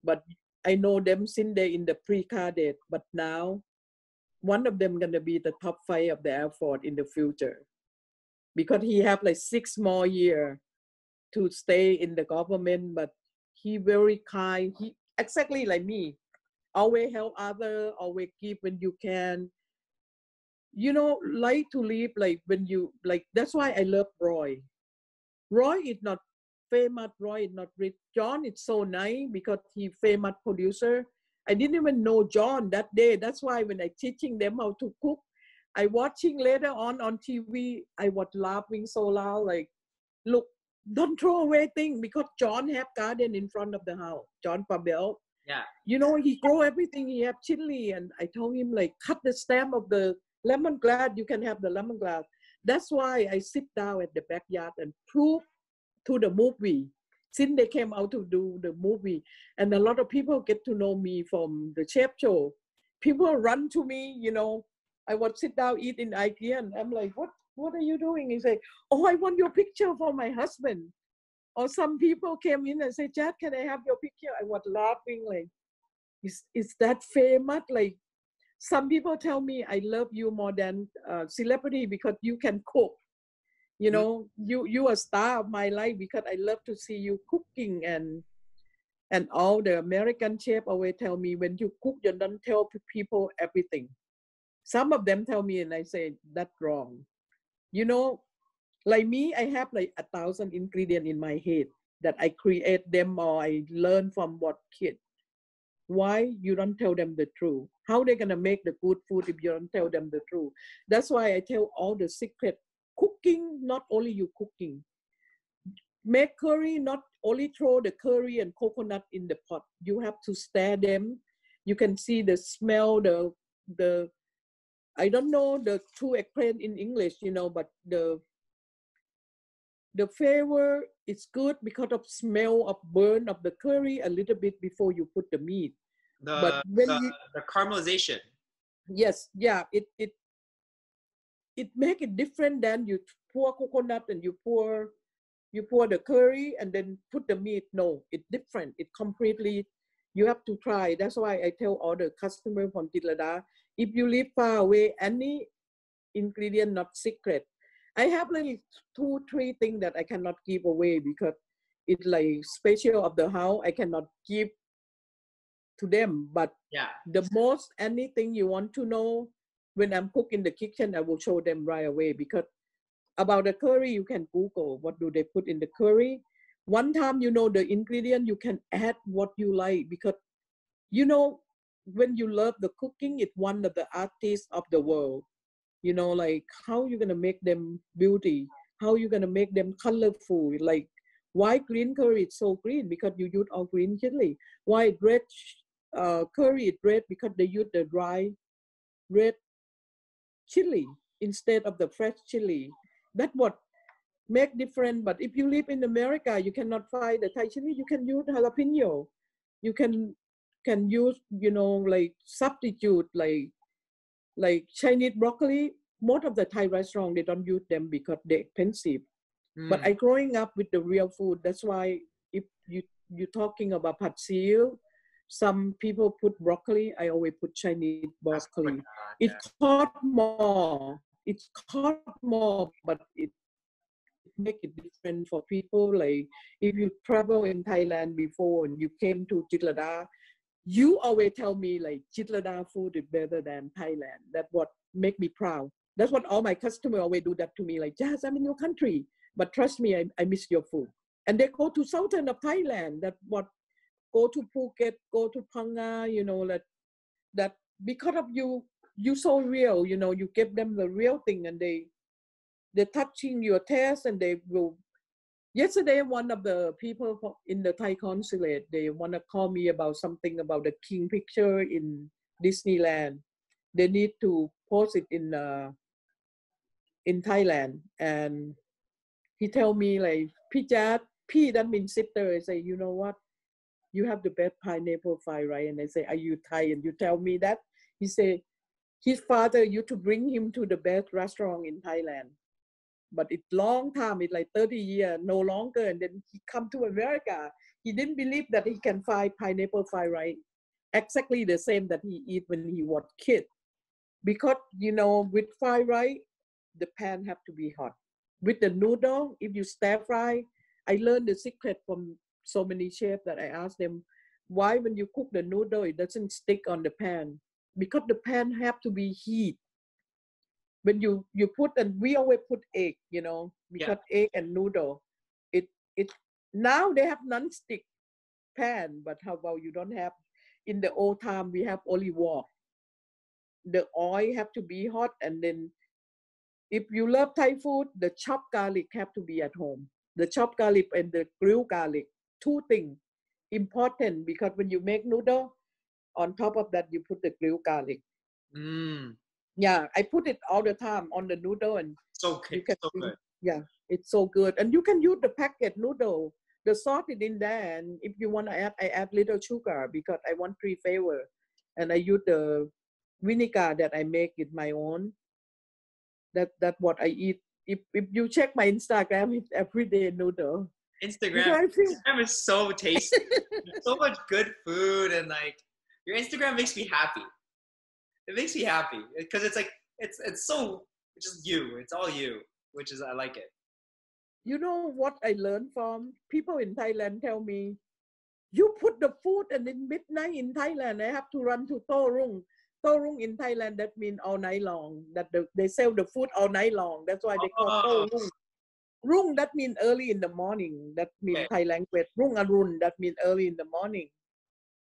Speaker 2: But I know them since they're in the pre-cadet, but now one of them gonna be the top five of the Air Force in the future because he have like six more year to stay in the government, but he very kind. He exactly like me, always help other, always give when you can. You know, like to live like when you like. That's why I love Roy. Roy is not famous Roy not rich. Jon is so nice because he famous producer. I didn't even know Jon that day. That's why when I teaching them how to cook, I watching later on on TV, I was laughing so loud, like, look, don't throw away thing because Jon have garden in front of the house. Jon Favreau.
Speaker 1: Yeah.
Speaker 2: You know, he grow everything. He have chili, and I told him like, cut the stem of the lemongrass. You can have the lemongrass. That's why I sit down at the backyard and prove to the movie. Since they came out to do the movie and a lot of people get to know me from the chef show. People run to me you know. I would sit down eat in ikea and i'm like what what are you doing? He say oh i want your picture for my husband. Or some people came in and say chad can i have your picture? I was laughing like is, is that famous? Like some people tell me i love you more than uh, celebrity because you can cook you mm. know you you a star of my life because i love to see you cooking and and all the american chef always tell me when you cook you don't tell people everything. Some of them tell me and i say that's wrong. You know like me i have like a thousand ingredients in my head that i create them or i learn from what kid. Why? You don't tell them the truth. How they're gonna make the good food if you don't tell them the truth? That's why i tell all the secret cooking, not only you cooking. Make curry, not only throw the curry and coconut in the pot. You have to stir them. You can see the smell, the the I don't know the true explain in English, you know, but the the flavor is good because of smell of burn of the curry a little bit before you put the meat.
Speaker 1: The,
Speaker 2: but when
Speaker 1: the,
Speaker 2: you-
Speaker 1: the caramelization.
Speaker 2: Yes, yeah, it it it make it different than you pour coconut and you pour you pour the curry and then put the meat. No, it's different. It completely, you have to try. That's why I tell all the customer from Jitlada, if you live far away, any ingredient not secret. I have like two, three things that I cannot give away because it's like special of the house. I cannot give to them. But
Speaker 1: Yeah.
Speaker 2: the most anything you want to know when I'm cooking in the kitchen, I will show them right away because about the curry, you can Google what do they put in the curry. One time you know the ingredient, you can add what you like because you know when you love the cooking, it's one of the artists of the world. You know, like how you're gonna make them beauty, how you're gonna make them colorful, like why green curry is so green because you use all green chili. Why red uh, curry is red because they use the dry red chili instead of the fresh chili. That what make different. But if you live in America, you cannot find the Thai chili. You can use jalapeno. You can can use you know like substitute like like Chinese broccoli. Most of the Thai restaurant they don't use them because they're expensive. But
Speaker 1: Mm.
Speaker 2: I growing up with the real food. That's why if you you talking about pad see ew, some people put broccoli. I always put Chinese broccoli.
Speaker 1: uh,
Speaker 2: It
Speaker 1: yeah.
Speaker 2: cost more. It cost more, but it make it different for people. Like if you travel in Thailand before and you came to Jitlada, you always tell me like Jitlada food is better than Thailand. That's what make me proud. That's what all my customers always do that to me. Like, Jazz, I'm in your country, but trust me, I, I miss your food. And they go to southern of Thailand. That what go to Phuket, go to Phang Nga, you know, that that because of you, you so real, you know, you give them the real thing and they they're touching your test and they will yesterday one of the people in the Thai consulate they want to call me about something about the king picture in Disneyland. They need to post it in uh, in Thailand and he tell me like Pijat P that means sister. I say, you know what? You have the best pineapple fried rice. And I say are you Thai? And you tell me that. He say his father used to bring him to the best restaurant in Thailand. But it's long time it's like 30 years no longer. And then he come to America. He didn't believe that he can find pineapple fried rice exactly the same that he eat when he was kid. Because you know with fried rice the pan have to be hot. With the noodle if you stir fry i learned the secret from so many chefs that i asked them why when you cook the noodle it doesn't stick on the pan? Because the pan have to be heat. When you you put and we always put egg you know because egg and noodle it it now they have non-stick pan but how about you don't have in the old time we have olive oil the oil have to be hot and then if you love Thai food, the chopped garlic have to be at home. The chopped garlic and the grilled garlic, two things important because when you make noodle, on top of that you put the grilled garlic.
Speaker 1: Mm.
Speaker 2: Yeah, I put it all the time on the noodle and
Speaker 1: So
Speaker 2: you can
Speaker 1: So
Speaker 2: see-
Speaker 1: good.
Speaker 2: yeah, it's so good. And you can use the packet noodle. The salt is in there, and if you want to add, I add little sugar because I want three flavor, and I use the vinegar that I make it my own. That that what I eat. If if you check my Instagram, it's everyday noodle.
Speaker 1: Instagram. Instagram is so tasty. So much good food and like your Instagram makes me happy. It makes me happy because it's like it's it's so it's just you. It's all you, which is I like it.
Speaker 2: you know what I learned from people in Thailand tell me, you put the food and in midnight in Thailand, I have to run to Torung. Torung in Thailand, that means all night long. That the, they sell the food all night long. That's why they call
Speaker 1: Oh.
Speaker 2: Torung. Rung, that means early in the morning. That means. Thai language. Rung Arun, that means early in the morning.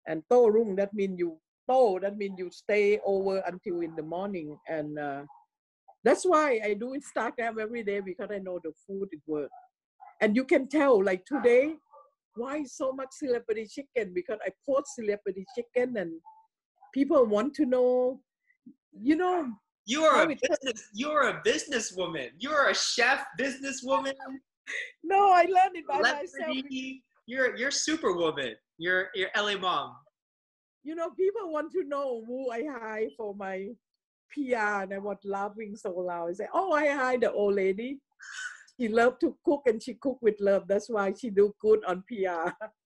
Speaker 2: And Torung, that means you, To, that means you stay over until in the morning. And uh, that's why I do Instagram every day because I know the food is worth. And you can tell, like today, why so much celebrity chicken? Because I post celebrity chicken and people want to know, you know,
Speaker 1: You are a business. You are a businesswoman. You are a chef, businesswoman,
Speaker 2: no, I learned it by myself.
Speaker 1: You're you're superwoman. You're you're LA mom.
Speaker 2: You know, people want to know who I hire for my PR and I was laughing so loud. I say, oh, I hire the old lady. she loved to cook and she cook with love. That's why she do good on PR.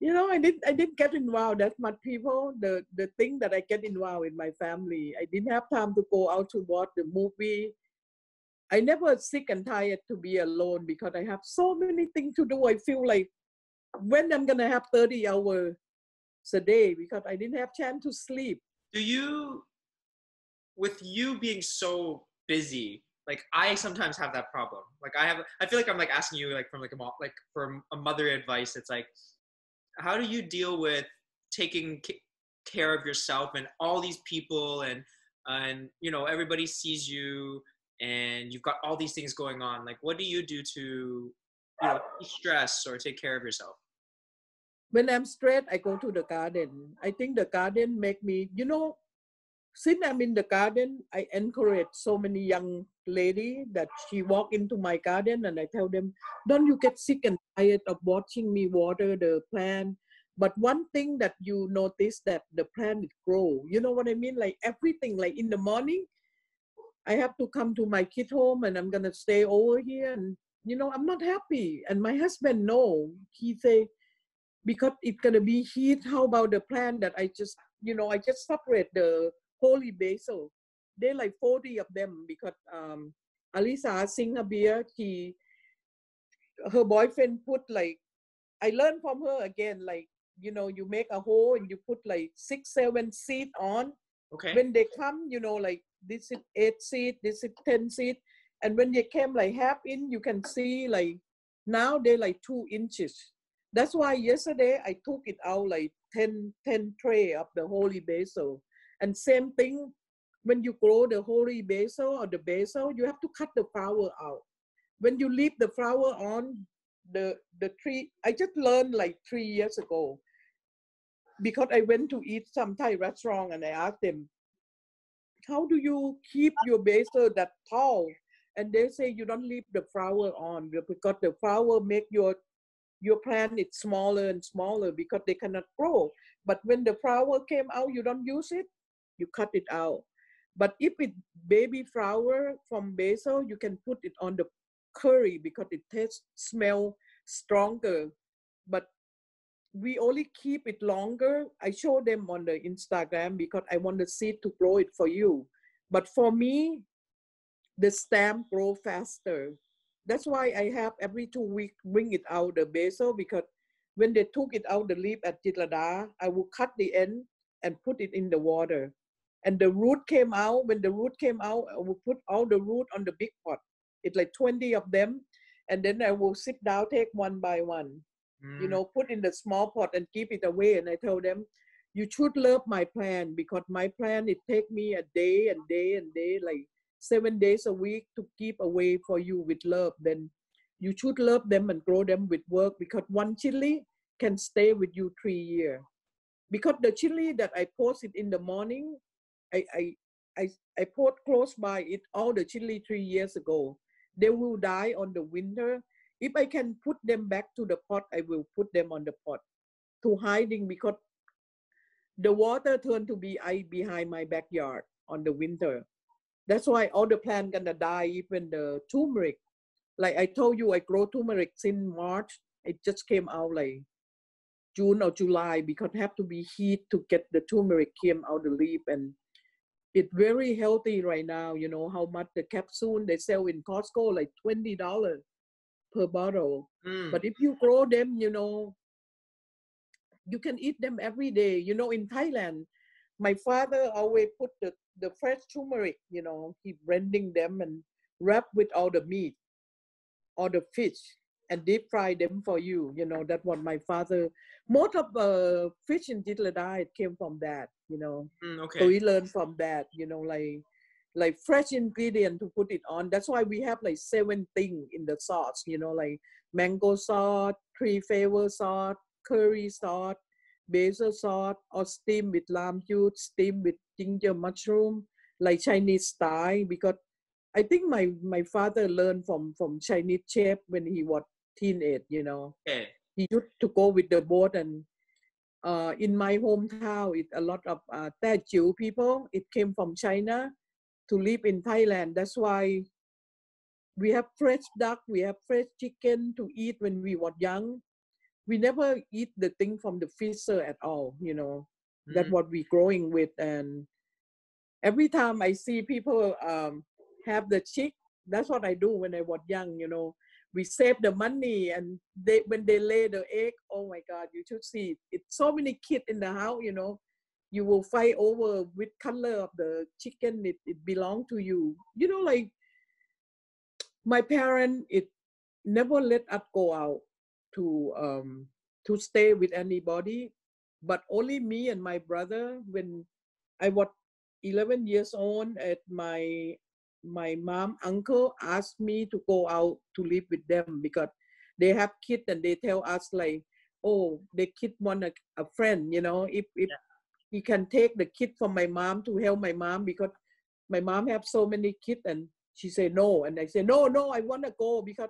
Speaker 2: you know, I didn't I didn't get involved that much people. The the thing that I get involved in my family, I didn't have time to go out to watch the movie. I never sick and tired to be alone because I have so many things to do. I feel like when I'm gonna have 30 hours a day because I didn't have time to sleep.
Speaker 1: Do you with you being so busy, like I sometimes have that problem. Like I have I feel like I'm like asking you like from like a mo- like from a mother advice. It's like how do you deal with taking care of yourself and all these people and and you know everybody sees you and you've got all these things going on? Like what do you do to you know stress or take care of yourself?
Speaker 2: When i'm stressed i go to the garden. I think the garden make me you know since i'm in the garden i encourage so many young lady that she walk into my garden and i tell them don't you get sick and tired of watching me water the plant? But one thing that you notice that the plant grow you know what i mean? Like everything like in the morning i have to come to my kid home and i'm gonna stay over here and you know i'm not happy. And my husband know he say because it's gonna be heat how about the plant that i just you know i just separate the holy basil. They like 40 of them because um alisa singhabir she her boyfriend put like i learned from her again like you know you make a hole and you put like six seven seed on.
Speaker 1: Okay.
Speaker 2: When they come you know like this is eight seed this is 10 seed. And when they came like half in you can see like now they're like two inches. That's why yesterday i took it out like 10 10 tray of the holy basil and same thing when you grow the holy basil or the basil you have to cut the flower out. When you leave the flower on the the tree i just learned like three years ago because i went to eat some thai restaurant and i asked them how do you keep your basil that tall? And they say you don't leave the flower on because the flower make your your plant it's smaller and smaller because they cannot grow. But when the flower came out you don't use it you cut it out. But if it baby flower from basil you can put it on the curry because it tastes smell stronger. But we only keep it longer. I show them on the instagram because i want the seed to grow it for you. But for me the stem grow faster. That's why i have every two weeks bring it out the basil because when they took it out the leaf at Jitlada, i will cut the end and put it in the water and the root came out when the root came out i will put all the root on the big pot. It's like 20 of them and then i will sit down take one by one. Mm. you know put in the small pot and keep it away and i told them you should love my plan because my plan it take me a day and day and day like seven days a week to keep away for you with love. Then you should love them and grow them with work because one chili can stay with you three years because the chili that i posted in the morning I, I, I, I put close by it all the chili three years ago. They will die on the winter. If I can put them back to the pot, I will put them on the pot to hiding because the water turned to be ice behind my backyard on the winter. That's why all the plants gonna die, even the turmeric. Like I told you, I grow turmeric since March. It just came out like June or July because have to be heat to get the turmeric came out the leaf and it's very healthy right now. You know how much the capsule they sell in Costco, like twenty dollars per bottle. Mm. But if you grow them, you know, you can eat them every day. You know, in Thailand, my father always put the the fresh turmeric. You know, he blending them and wrap with all the meat, all the fish, and deep fry them for you. You know, that what my father. Most of uh, fish in Jitlada it came from that. You know,
Speaker 1: mm, okay.
Speaker 2: so we learn from that. You know, like like fresh ingredient to put it on. That's why we have like seven things in the sauce. You know, like mango sauce, three flavor sauce, curry sauce, basil sauce, or steam with lamb juice, steam with ginger mushroom, like Chinese style. Because I think my my father learned from from Chinese chef when he was teenage, you know.
Speaker 1: Okay.
Speaker 2: He used to go with the boat and uh, in my hometown, it, a lot of uh, people, it came from China to live in Thailand. That's why we have fresh duck, we have fresh chicken to eat when we were young. We never eat the thing from the freezer at all, you know. Mm-hmm. That's what we growing with. And every time I see people um, have the chick, that's what I do when I was young, you know. We save the money and they when they lay the egg, oh my God, you should see it. It's so many kids in the house, you know. You will fight over which color of the chicken it, it belong to you. You know, like my parent it never let us go out to um, to stay with anybody, but only me and my brother. When I was 11 years old, at my my mom uncle asked me to go out to live with them because they have kids and they tell us like, oh, the kid want a, a friend, you know, if if yeah. he can take the kid from my mom to help my mom because my mom have so many kids and she said no and i said no no i want to go because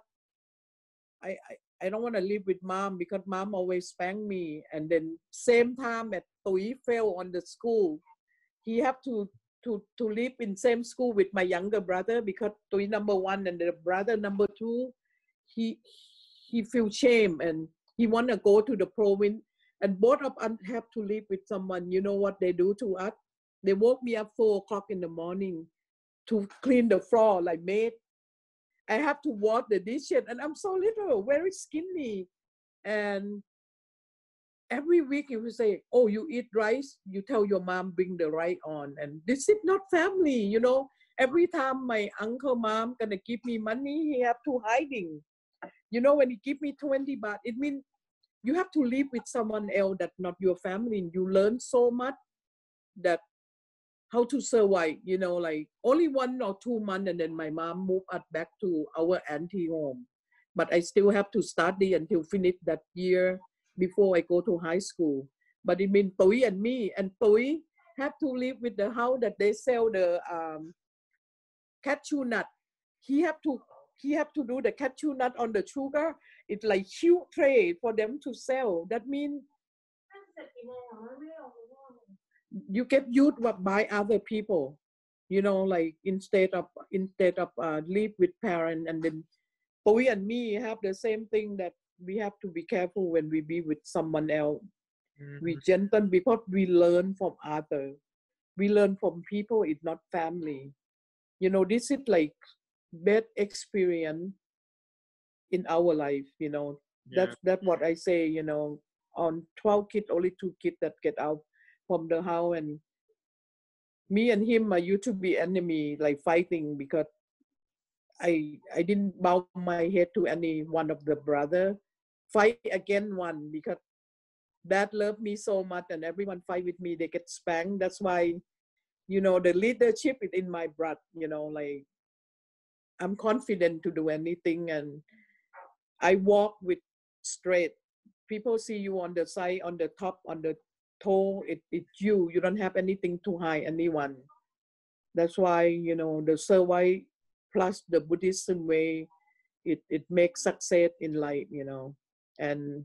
Speaker 2: I, I I don't want to live with mom because mom always spank me. And then same time at Tui fell on the school, he have to to to live in same school with my younger brother because Tui number one and the brother number two, he he feel shame and he want to go to the province. And both of us have to live with someone. You know what they do to us? They woke me up four o'clock in the morning to clean the floor like maid. I have to wash the dishes, and I'm so little, very skinny. And every week you say, "Oh, you eat rice," you tell your mom bring the rice on, and this is not family, you know. Every time my uncle mom gonna give me money, he have to hiding. You know, when he give me twenty baht, it means you have to live with someone else that not your family. And you learn so much that how to survive, you know, like only one or two months and then my mom moved us back to our auntie home. But I still have to study until finish that year before I go to high school. But it means Tui and me and Tui have to live with the house that they sell the um, cashew nut. He have to he have to do the cashew nut on the sugar. It's like huge tray for them to sell. That means you get used by other people you know like instead of instead of uh, live with parent and then we and me have the same thing that we have to be careful when we be with someone else. Mm-hmm. we gentle because we learn from other. We learn from people it's not family. You know this is like bad experience in our life you know. Yeah. that's that's what i say you know. On 12 kids only two kids that get out from the house and me and him are used to be enemy like fighting because I I didn't bow my head to any one of the brother fight again one because dad loved me so much and everyone fight with me they get spanked. That's why you know the leadership is in my blood you know like i'm confident to do anything and i walk with straight. People see you on the side on the top on the toe it, it's you. You don't have anything to hide anyone. That's why you know the survey plus the buddhism way it it makes success in life you know and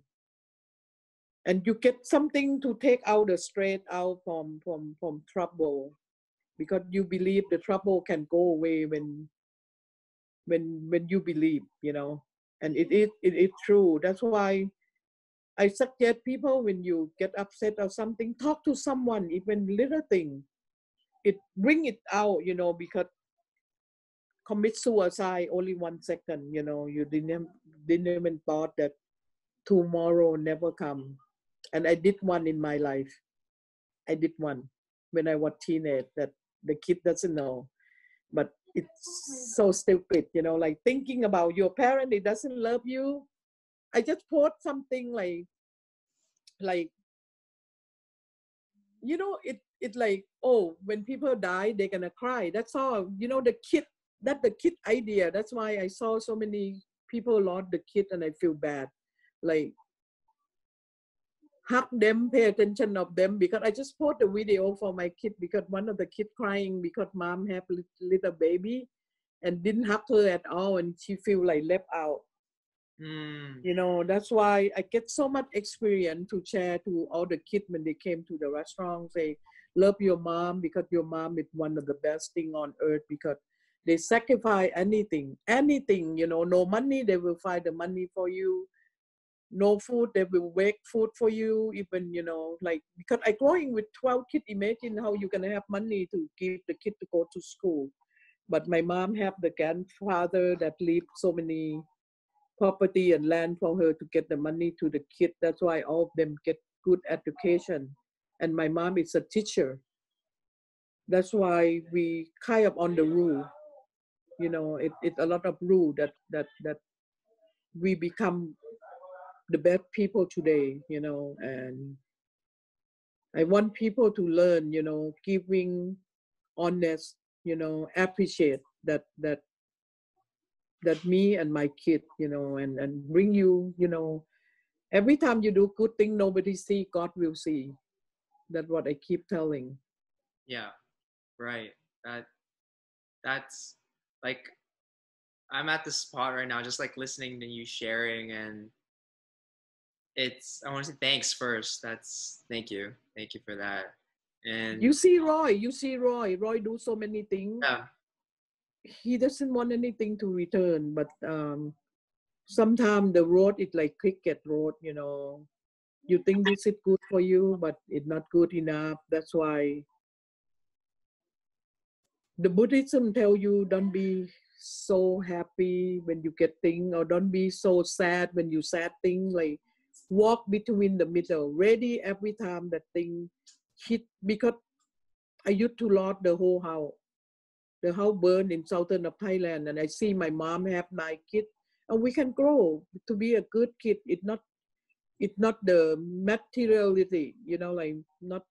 Speaker 2: and you get something to take out the straight out from from from trouble because you believe the trouble can go away when when when you believe you know and it is it, is true that's why I suggest people when you get upset or something, talk to someone, even little thing. It bring it out, you know, because commit suicide only one second, you know, you didn't didn't even thought that tomorrow never come. And I did one in my life. I did one when I was teenage that the kid doesn't know. But it's so stupid, you know, like thinking about your parent, it doesn't love you I just put something like like you know it it like oh when people die they're gonna cry that's all you know the kid that the kid idea that's why i saw so many people lost the kid and i feel bad like hug them pay attention of them because i just put the video for my kid because one of the kid crying because mom have little baby and didn't hug her at all and she feel like left out Mm. You know, that's why I get so much experience to share to all the kids when they came to the restaurant. Say, love your mom because your mom is one of the best thing on earth because they sacrifice anything, anything, you know, no money, they will find the money for you. No food, they will make food for you. Even, you know, like, because I growing with 12 kids, imagine how you're to have money to give the kid to go to school. But my mom have the grandfather that leave so many property and land for her to get the money to the kid. That's why all of them get good education. And my mom is a teacher. That's why we kind of on the rule. You know, it, it's a lot of rule that that that we become the best people today, you know, and I want people to learn, you know, giving honest, you know, appreciate that that that me and my kid, you know, and and bring you, you know, every time you do good thing, nobody see, God will see. That's what I keep telling.
Speaker 1: Yeah, right. That that's like I'm at the spot right now, just like listening to you sharing, and it's I want to say thanks first. That's thank you, thank you for that. And
Speaker 2: You see Roy, you see Roy. Roy do so many things.
Speaker 1: yeah,
Speaker 2: he doesn't want anything to return but um sometimes the road is like cricket road you know you think this is good for you but it's not good enough that's why the buddhism tell you don't be so happy when you get thing or don't be so sad when you sad thing like walk between the middle ready every time that thing hit because i used to lost the whole house the house burned in southern of Thailand, and I see my mom have nine kids, and we can grow to be a good kid. It's not, it's not the materiality, you know, like not,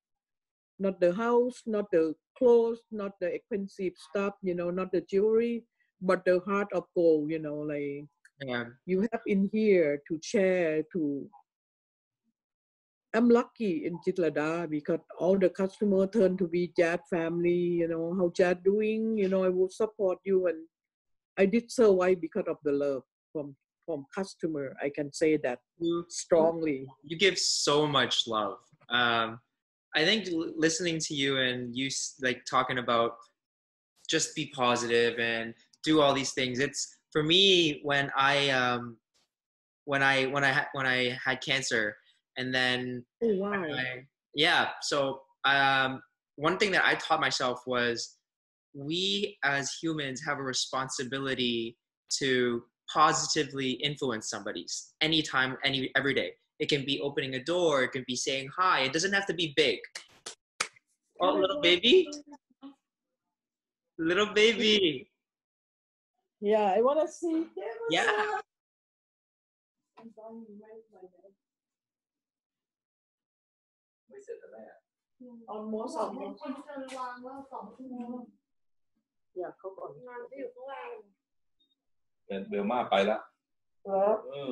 Speaker 2: not the house, not the clothes, not the expensive stuff, you know, not the jewelry, but the heart of gold, you know, like
Speaker 1: yeah,
Speaker 2: you have in here to share to I'm lucky in Jitlada because all the customer turn to be Jad family, you know, how Jad doing, you know, I will support you and I did so why because of the love from from customer. I can say that strongly.
Speaker 1: you give so much love. Um, I think listening to you and you like talking about just be positive and do all these things. It's for me when I um, when I when I when I had cancer and then
Speaker 2: Oh wow.
Speaker 1: I, yeah. So um, one thing that I taught myself was we as humans have a responsibility to positively influence somebody's anytime, any every day. It can be opening a door. It can be saying hi. It doesn't have to be big. Oh, little baby, little baby.
Speaker 2: Yeah, I wanna see
Speaker 1: Yeah.
Speaker 2: Almost
Speaker 3: บอ
Speaker 2: almost
Speaker 3: กคนเชิญวางว่าสองชั่วโมง
Speaker 2: yeah เขาก่อน
Speaker 3: งานที่อยู่ข้างล่าง
Speaker 4: เดินเบลมาไปแล้ว
Speaker 2: เหรอ
Speaker 4: เออ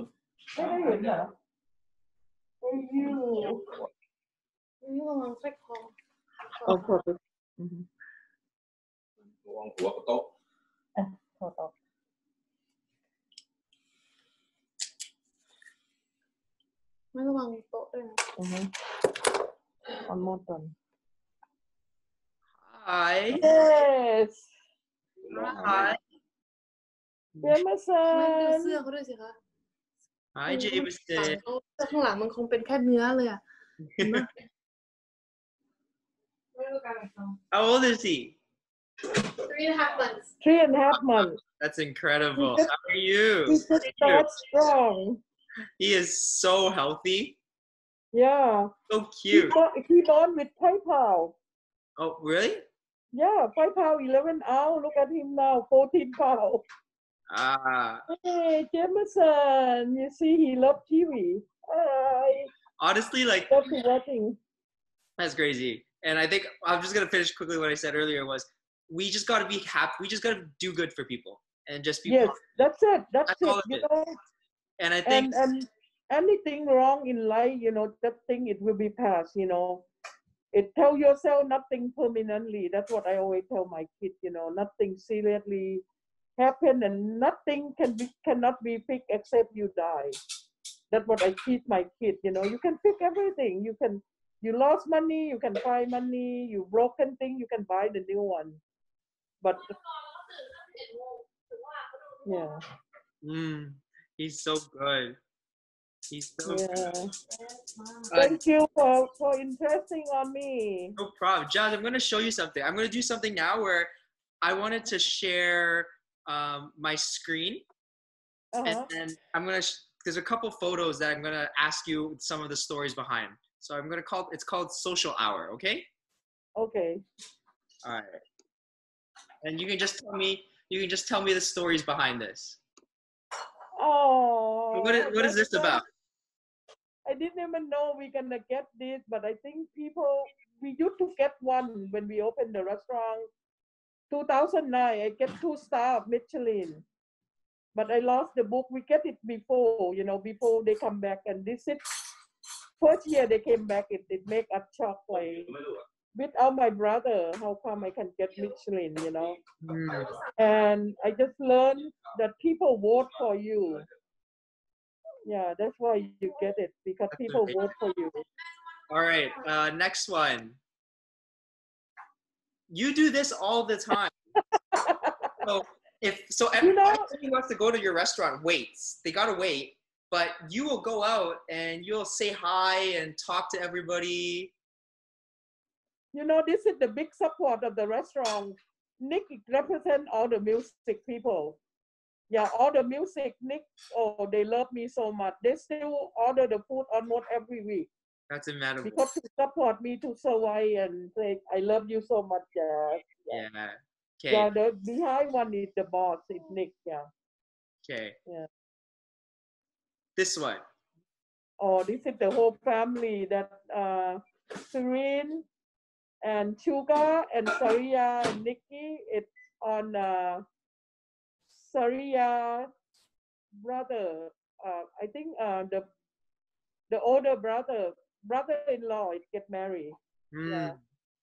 Speaker 2: ไม่ได้เห็นเหรอโอ้ยยู
Speaker 3: นี่ระวังไส้คอ
Speaker 2: เอาขอดอือฮึ
Speaker 4: ระวังหัวกับโต๊ะ
Speaker 2: ขอดออก
Speaker 3: ไม่ระวังโต๊ะด้วยนะ
Speaker 2: อือฮึ almost done
Speaker 1: Hi.
Speaker 2: yes
Speaker 1: Hi.
Speaker 2: เจมสั
Speaker 3: ไม่ดู
Speaker 2: น
Speaker 3: เสื้อเขาด้วยสิคะ
Speaker 1: Hi,
Speaker 3: หลัง
Speaker 1: Jameson.
Speaker 3: เขาเสื้อข้างหลังมันคงเป็นแค่เนื้อเลยอะเห็นปะไม่รู้การท
Speaker 1: How old is he? ำ
Speaker 3: three and a half months
Speaker 2: three and a half months
Speaker 1: That's incredible. How are you?
Speaker 2: he just start strong
Speaker 1: He is so healthy,
Speaker 2: yeah
Speaker 1: so cute.
Speaker 2: born, he born with PayPal.
Speaker 1: Oh, really?
Speaker 2: yeah pound eleven ounce look at him now fourteen pound
Speaker 1: Ah,
Speaker 2: hey Jameson you see he love TV hi
Speaker 1: honestly, like
Speaker 2: love to watching
Speaker 1: that's crazy. And I think I'm just gonna finish quickly what I said earlier was we just gotta be happy. We just gotta do good for people and just be.
Speaker 2: yes
Speaker 1: positive.
Speaker 2: that's it that's,
Speaker 1: That's all
Speaker 2: it
Speaker 1: it
Speaker 2: you know
Speaker 1: And I think
Speaker 2: and and anything wrong in life you know that thing it will be past you know. It tell yourself nothing permanently. That's what i always tell my kids you know nothing seriously happen and nothing can be cannot be fixed except you die. That's what i teach my kids you know. You can fix everything. You can you lost money you can find money. You broken thing you can buy the new one. But yeah.
Speaker 1: Mm, he's so good. He's so
Speaker 2: yeah
Speaker 1: good. Uh,
Speaker 2: thank you for for interesting on me
Speaker 1: no problem. Jazz, I'm going to show you something. I'm going to do something now where I wanted to share um, my screen.
Speaker 2: uh-huh.
Speaker 1: And then I'm going to, sh- there's a couple photos that I'm going to ask you some of the stories behind. So I'm going to call, it's called Social Hour, okay?
Speaker 2: okay
Speaker 1: All right. And you can just tell me, you can just tell me the stories behind this.
Speaker 2: Oh
Speaker 1: What is, what is this about?
Speaker 2: I didn't even know we're gonna get this, but I think people we used to get one when we opened the restaurant. 2009, I get two star of Michelin, but I lost the book. We get it before, you know, before they come back, and this is first year they came back. It it make a shocked without my brother, how come I can get Michelin, you know?
Speaker 1: Mm.
Speaker 2: And I just learned that people vote for you. Yeah, that's why you get it because people vote for you.
Speaker 1: All right, uh, next one. You do this all the time. so if so, everybody
Speaker 2: you know,
Speaker 1: everybody wants to go to your restaurant waits. They gotta wait, but you will go out and you'll say hi and talk to everybody
Speaker 2: you know, this is the big support of the restaurant. Nick represent all the music people. Yeah, all the music, Nick, oh, they love me so much. They still order the food almost every week
Speaker 1: That's incredible.
Speaker 2: because to support me to survive and say, I love you so much, Jazz.
Speaker 1: Yeah. Okay.
Speaker 2: Yeah, the behind one is the boss, is Nick, yeah.
Speaker 1: Okay.
Speaker 2: Yeah.
Speaker 1: This one.
Speaker 2: Oh, this is the whole family that uh, Serene and Suga and Saria and Nikki. It's on uh, Saria brother. Uh, I think uh, the the older brother, brother-in-law, it get married.
Speaker 1: Hmm.
Speaker 2: Yeah.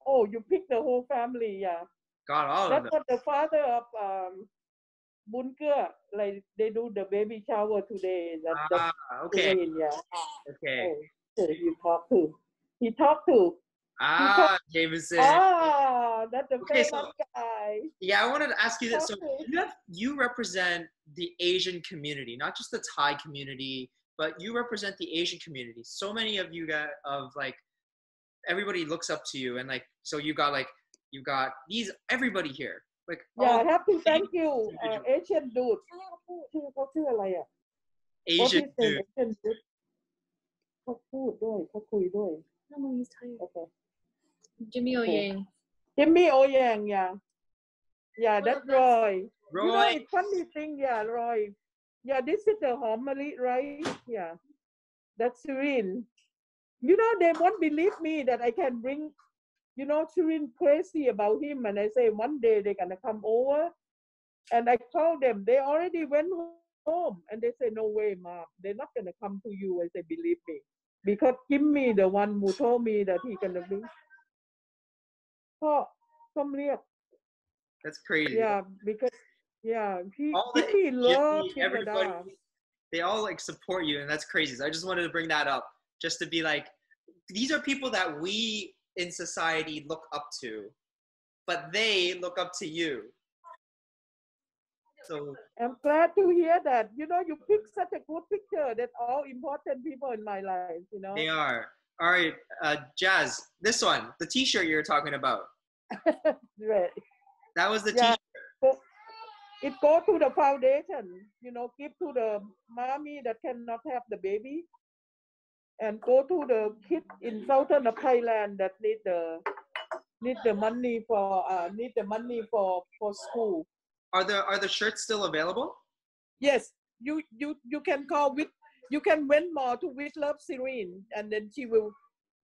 Speaker 2: Oh, you pick the whole family. Yeah,
Speaker 1: Got all of
Speaker 2: that's
Speaker 1: them.
Speaker 2: what the father of um, Bunker. Like they do the baby shower today. That's
Speaker 1: Ah, okay.
Speaker 2: Serene, yeah.
Speaker 1: Okay.
Speaker 2: Oh, who you talk to? He talked to.
Speaker 1: Ah, Jameson.
Speaker 2: Ah, that's the
Speaker 1: Okay,
Speaker 2: famous
Speaker 1: so-
Speaker 2: guy.
Speaker 1: Yeah, I wanted to ask you this. So
Speaker 2: Okay.
Speaker 1: you have you represent the Asian community, not just the Thai community, but you represent the Asian community. So many of you got of like everybody looks up to you, and like so you got like you got these everybody here, like
Speaker 2: Yeah, I
Speaker 1: all
Speaker 2: have to thank you, uh,
Speaker 1: individual.
Speaker 2: Asian dude. ชื่อเขาชื่ออะไรอ่ะ What
Speaker 1: Asian
Speaker 2: is the
Speaker 1: dude.
Speaker 2: Asian dude เขาพูดด้วยเขาคุยด้วย
Speaker 3: No, no, he's tired.
Speaker 2: โอเค
Speaker 3: Jimmy O Yang.
Speaker 2: Jimmy O Yang yeah yeah that's Roy. You know
Speaker 1: Roy.
Speaker 2: it's funny thing yeah Roy. Yeah this is the hom mali right? Yeah that's Serene you know they won't believe me that I can bring you know Serene crazy about him and I say one day they're gonna come over and I told them. They already went home and they say no way mom they're not gonna come to you. I say believe me. Because Jimmy the one who told me that he gonna bring ก็ Oh, some milk.
Speaker 1: That's crazy.
Speaker 2: Yeah, because yeah, he
Speaker 1: all
Speaker 2: he loved
Speaker 1: yeah, everybody. They all like support you, and that's crazy. So I just wanted to bring that up, just to be like, these are people that we in society look up to, but they look up to you. So
Speaker 2: I'm glad to hear that. You know, you pick such a good picture. That's all important people in my life. You know,
Speaker 1: they are. All right, uh, Jazz, this one, the T-shirt you were talking about.
Speaker 2: right.
Speaker 1: That was the
Speaker 2: Yeah.
Speaker 1: T-shirt.
Speaker 2: it go to the foundation, you know, give to the mommy that cannot have the baby, and go to the kid in southern of Thailand that need the need the money for uh, need the money for for school.
Speaker 1: Are the are the shirts still available?
Speaker 2: Yes, you you you can call with you can win more to with love Serene, and then she will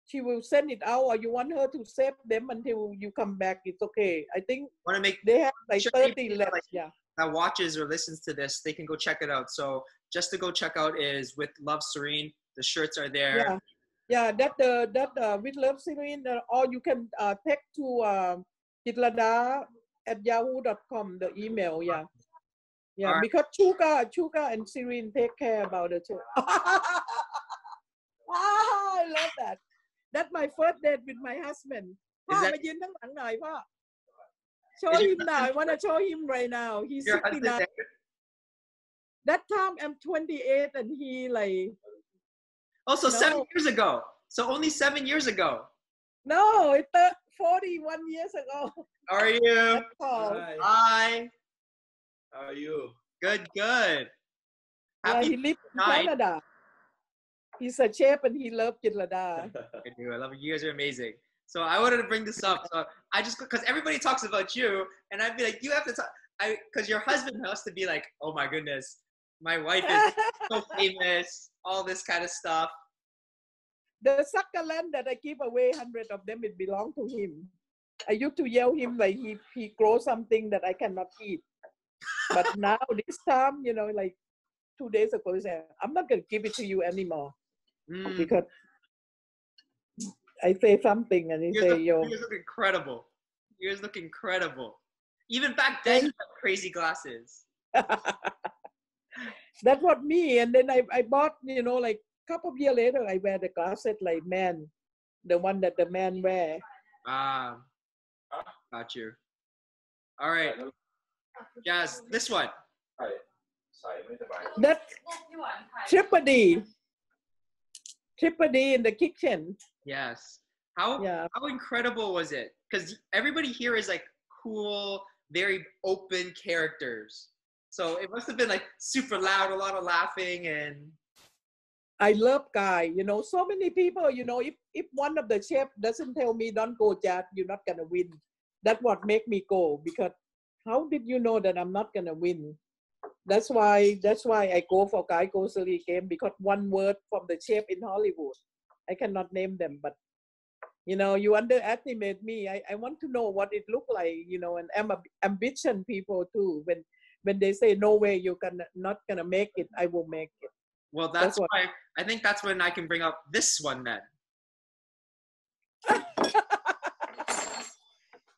Speaker 2: she will send it out, or you want her to save them until you come back. It's okay. I think
Speaker 1: Want to make
Speaker 2: they have like
Speaker 1: Sure,
Speaker 2: thirty left.
Speaker 1: like-
Speaker 2: Yeah.
Speaker 1: that watches or listens to this, they can go check it out. So just to go check out is with Love Serene. The shirts are there.
Speaker 2: Yeah, yeah. That uh, that uh, with love Serene, uh, or you can uh, text to uh, Jitlada at yahoo.com the email. Yeah, yeah, because Chuka, Chuka and Serene take care about it too. ah, I love that. That's my first date with my husband.
Speaker 1: Ah, that,
Speaker 2: show him now. I want to show him right now. He's 69. That time I'm 28 and he like.
Speaker 1: Oh, also
Speaker 2: no.
Speaker 1: seven years ago. So only seven years ago.
Speaker 2: No, it's 41 years ago.
Speaker 1: Are you?
Speaker 4: Hi.
Speaker 1: Hi.
Speaker 4: How are you?
Speaker 1: Good, good. Happy
Speaker 2: he lives in
Speaker 1: night.
Speaker 2: Canada. He's a chef and he loves Canada.
Speaker 1: I do. I love it. You guys are amazing. So I wanted to bring this up. So I just because everybody talks about you, and I'd be like, you have to talk. I because your husband has to be like, oh my goodness, my wife is so famous, all this kind of stuff.
Speaker 2: the succulent that I give away, hundred of them, it belong to him. I used to yell him like he he grows something that I cannot eat. But now this time, you know, like two days ago, he said, I'm not gonna give it to you anymore
Speaker 1: Mm.
Speaker 2: because I say something and he
Speaker 1: You
Speaker 2: say,
Speaker 1: look,
Speaker 2: yo,
Speaker 1: you look incredible. You look incredible. Even back then, you had crazy glasses.
Speaker 2: that's what me. And then I, I bought, you know, like a couple of years later, I wear the glasses like man, the one that the man wear.
Speaker 1: Ah, got you. All right, Yes, this one.
Speaker 2: That Triple D. Tripody in the kitchen.
Speaker 1: Yes. How
Speaker 2: yeah.
Speaker 1: how incredible was it? Because everybody here is like cool, very open characters. So it must have been like super loud, a lot of laughing and
Speaker 2: I love Guy. You know, so many people, you know, if, if one of the chef doesn't tell me don't go chat. you're not gonna win. That's what make me go because how did you know that I'm not gonna win? That's why that's why I go for Guy Grocery Game because one word from the chef in Hollywood. I cannot name them, but you know, you underestimate me. I, I want to know what it look like, you know, and I'm a ambition people too. When when they say no way you're gonna not gonna make it, I will make it.
Speaker 1: well, that's,
Speaker 2: That's what-
Speaker 1: why I think that's when I can bring up this one then.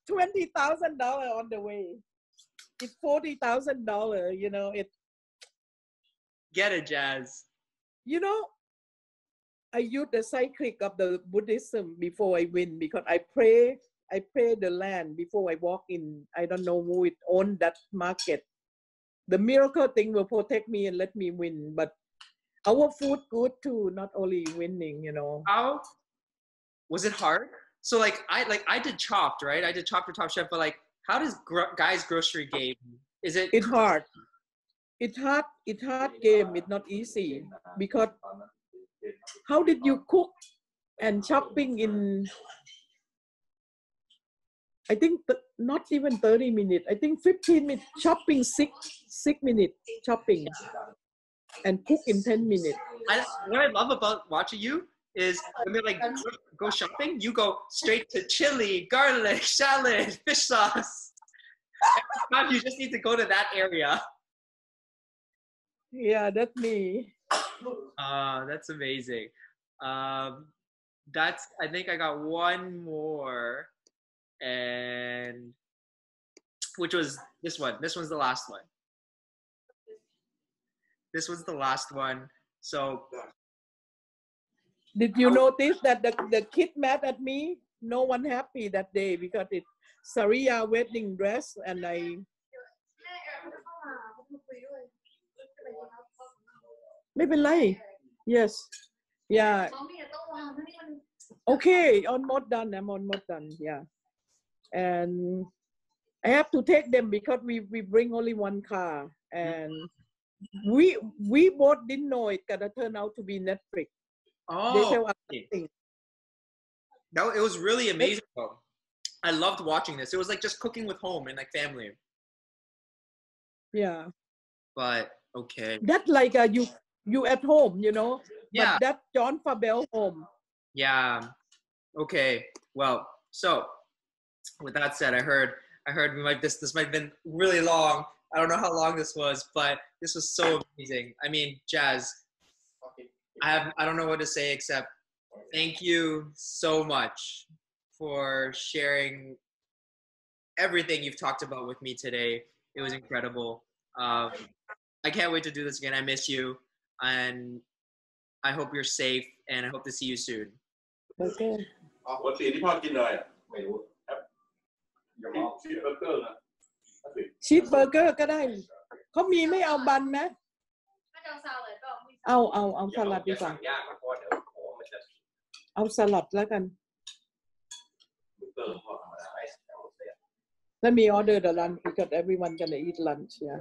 Speaker 2: twenty thousand dollar on the way. It's forty thousand dollar. You know it.
Speaker 1: Get it, Jazz.
Speaker 2: You know, I use the cyclic of the Buddhism before I win because I pray. I pray the land before I walk in. I don't know who it own that market. The miracle thing will protect me and let me win. But our food good too, not only winning. You know.
Speaker 1: How was it hard? So like I like I did Chopped, right? I did Chopped for Top Chef, but like how does gro- Guy's Grocery Game? Is it
Speaker 2: It's hard. It's hard. It's hard game. It's not easy because how did you cook and shopping in i think th- not even 30 minutes i think 15 minutes shopping six six minutes shopping and cook in 10 minutes
Speaker 1: I, what I love about watching you is when they're like go, go shopping, you go straight to chili, garlic, shallot, fish sauce. Every time you just need to go to that area.
Speaker 2: yeah that's me
Speaker 1: Uh, that's amazing. Um, that's I think I got one more, and which was this one. This one's the last one. This was the last one. So
Speaker 2: did you notice that the, the kid mad at me? No one happy that day because it's Saria wedding dress and I. Maybe like, yes. Yeah. Okay, almost done. I'm almost done. Yeah. And I have to take them because we, we bring only one car and mm-hmm. we we both didn't know it gonna turn out to be Netflix.
Speaker 1: Oh,
Speaker 2: tell us
Speaker 1: okay.
Speaker 2: nothing.
Speaker 1: it was really amazing. Though. I loved watching this. It was like just cooking with home and like family.
Speaker 2: Yeah,
Speaker 1: But okay,
Speaker 2: that like uh, you you at home, you know.
Speaker 1: yeah.
Speaker 2: But that Jon Favreau home.
Speaker 1: Yeah. Okay. Well, so with that said, I heard I heard we might this this might have been really long. I don't know how long this was, but this was so amazing. I mean, Jazz, I have I don't know what to say except thank you so much for sharing everything you've talked about with me today. It was incredible. Um, I can't wait to do this again. I miss you, and I hope you're safe, and I hope to see you soon.
Speaker 2: Okay.
Speaker 4: ปกติที่พ่อกินเลยอ่ะไม่รู้ Your mom. Cheeseburger นะ
Speaker 2: ชีสเบอร์เกอร์ก็ได้ เขามีไม่เอาบันไหม
Speaker 5: ถ้าจะ เอาซาเลดก็ไม่
Speaker 2: เอาเอาเอาสลัดดีกว่า
Speaker 4: ยากเพราะว่าเดี๋ยวของมันจะ
Speaker 2: เอาสลัดแล้วกัน
Speaker 4: เติมพอธรรมดาไอ้แถวเสีย
Speaker 2: Let me order the lunch because everyone gonna eat lunch yeah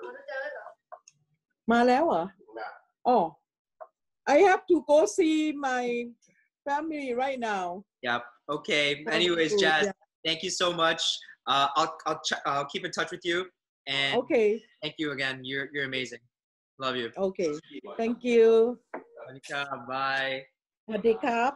Speaker 5: เอาเจอเหรอ
Speaker 2: มาแล้วเหรอ อ๋อ I have to go see my family right now
Speaker 1: Yep. Okay. Anyways,
Speaker 2: Cool,
Speaker 1: Jazz,
Speaker 2: yeah.
Speaker 1: thank you so much. Uh, I'll I'll ch- I'll keep in touch with you, And
Speaker 2: okay.
Speaker 1: Thank you again. You're you're amazing. Love you.
Speaker 2: Okay. Thank you.
Speaker 1: Bye.
Speaker 2: Adikap.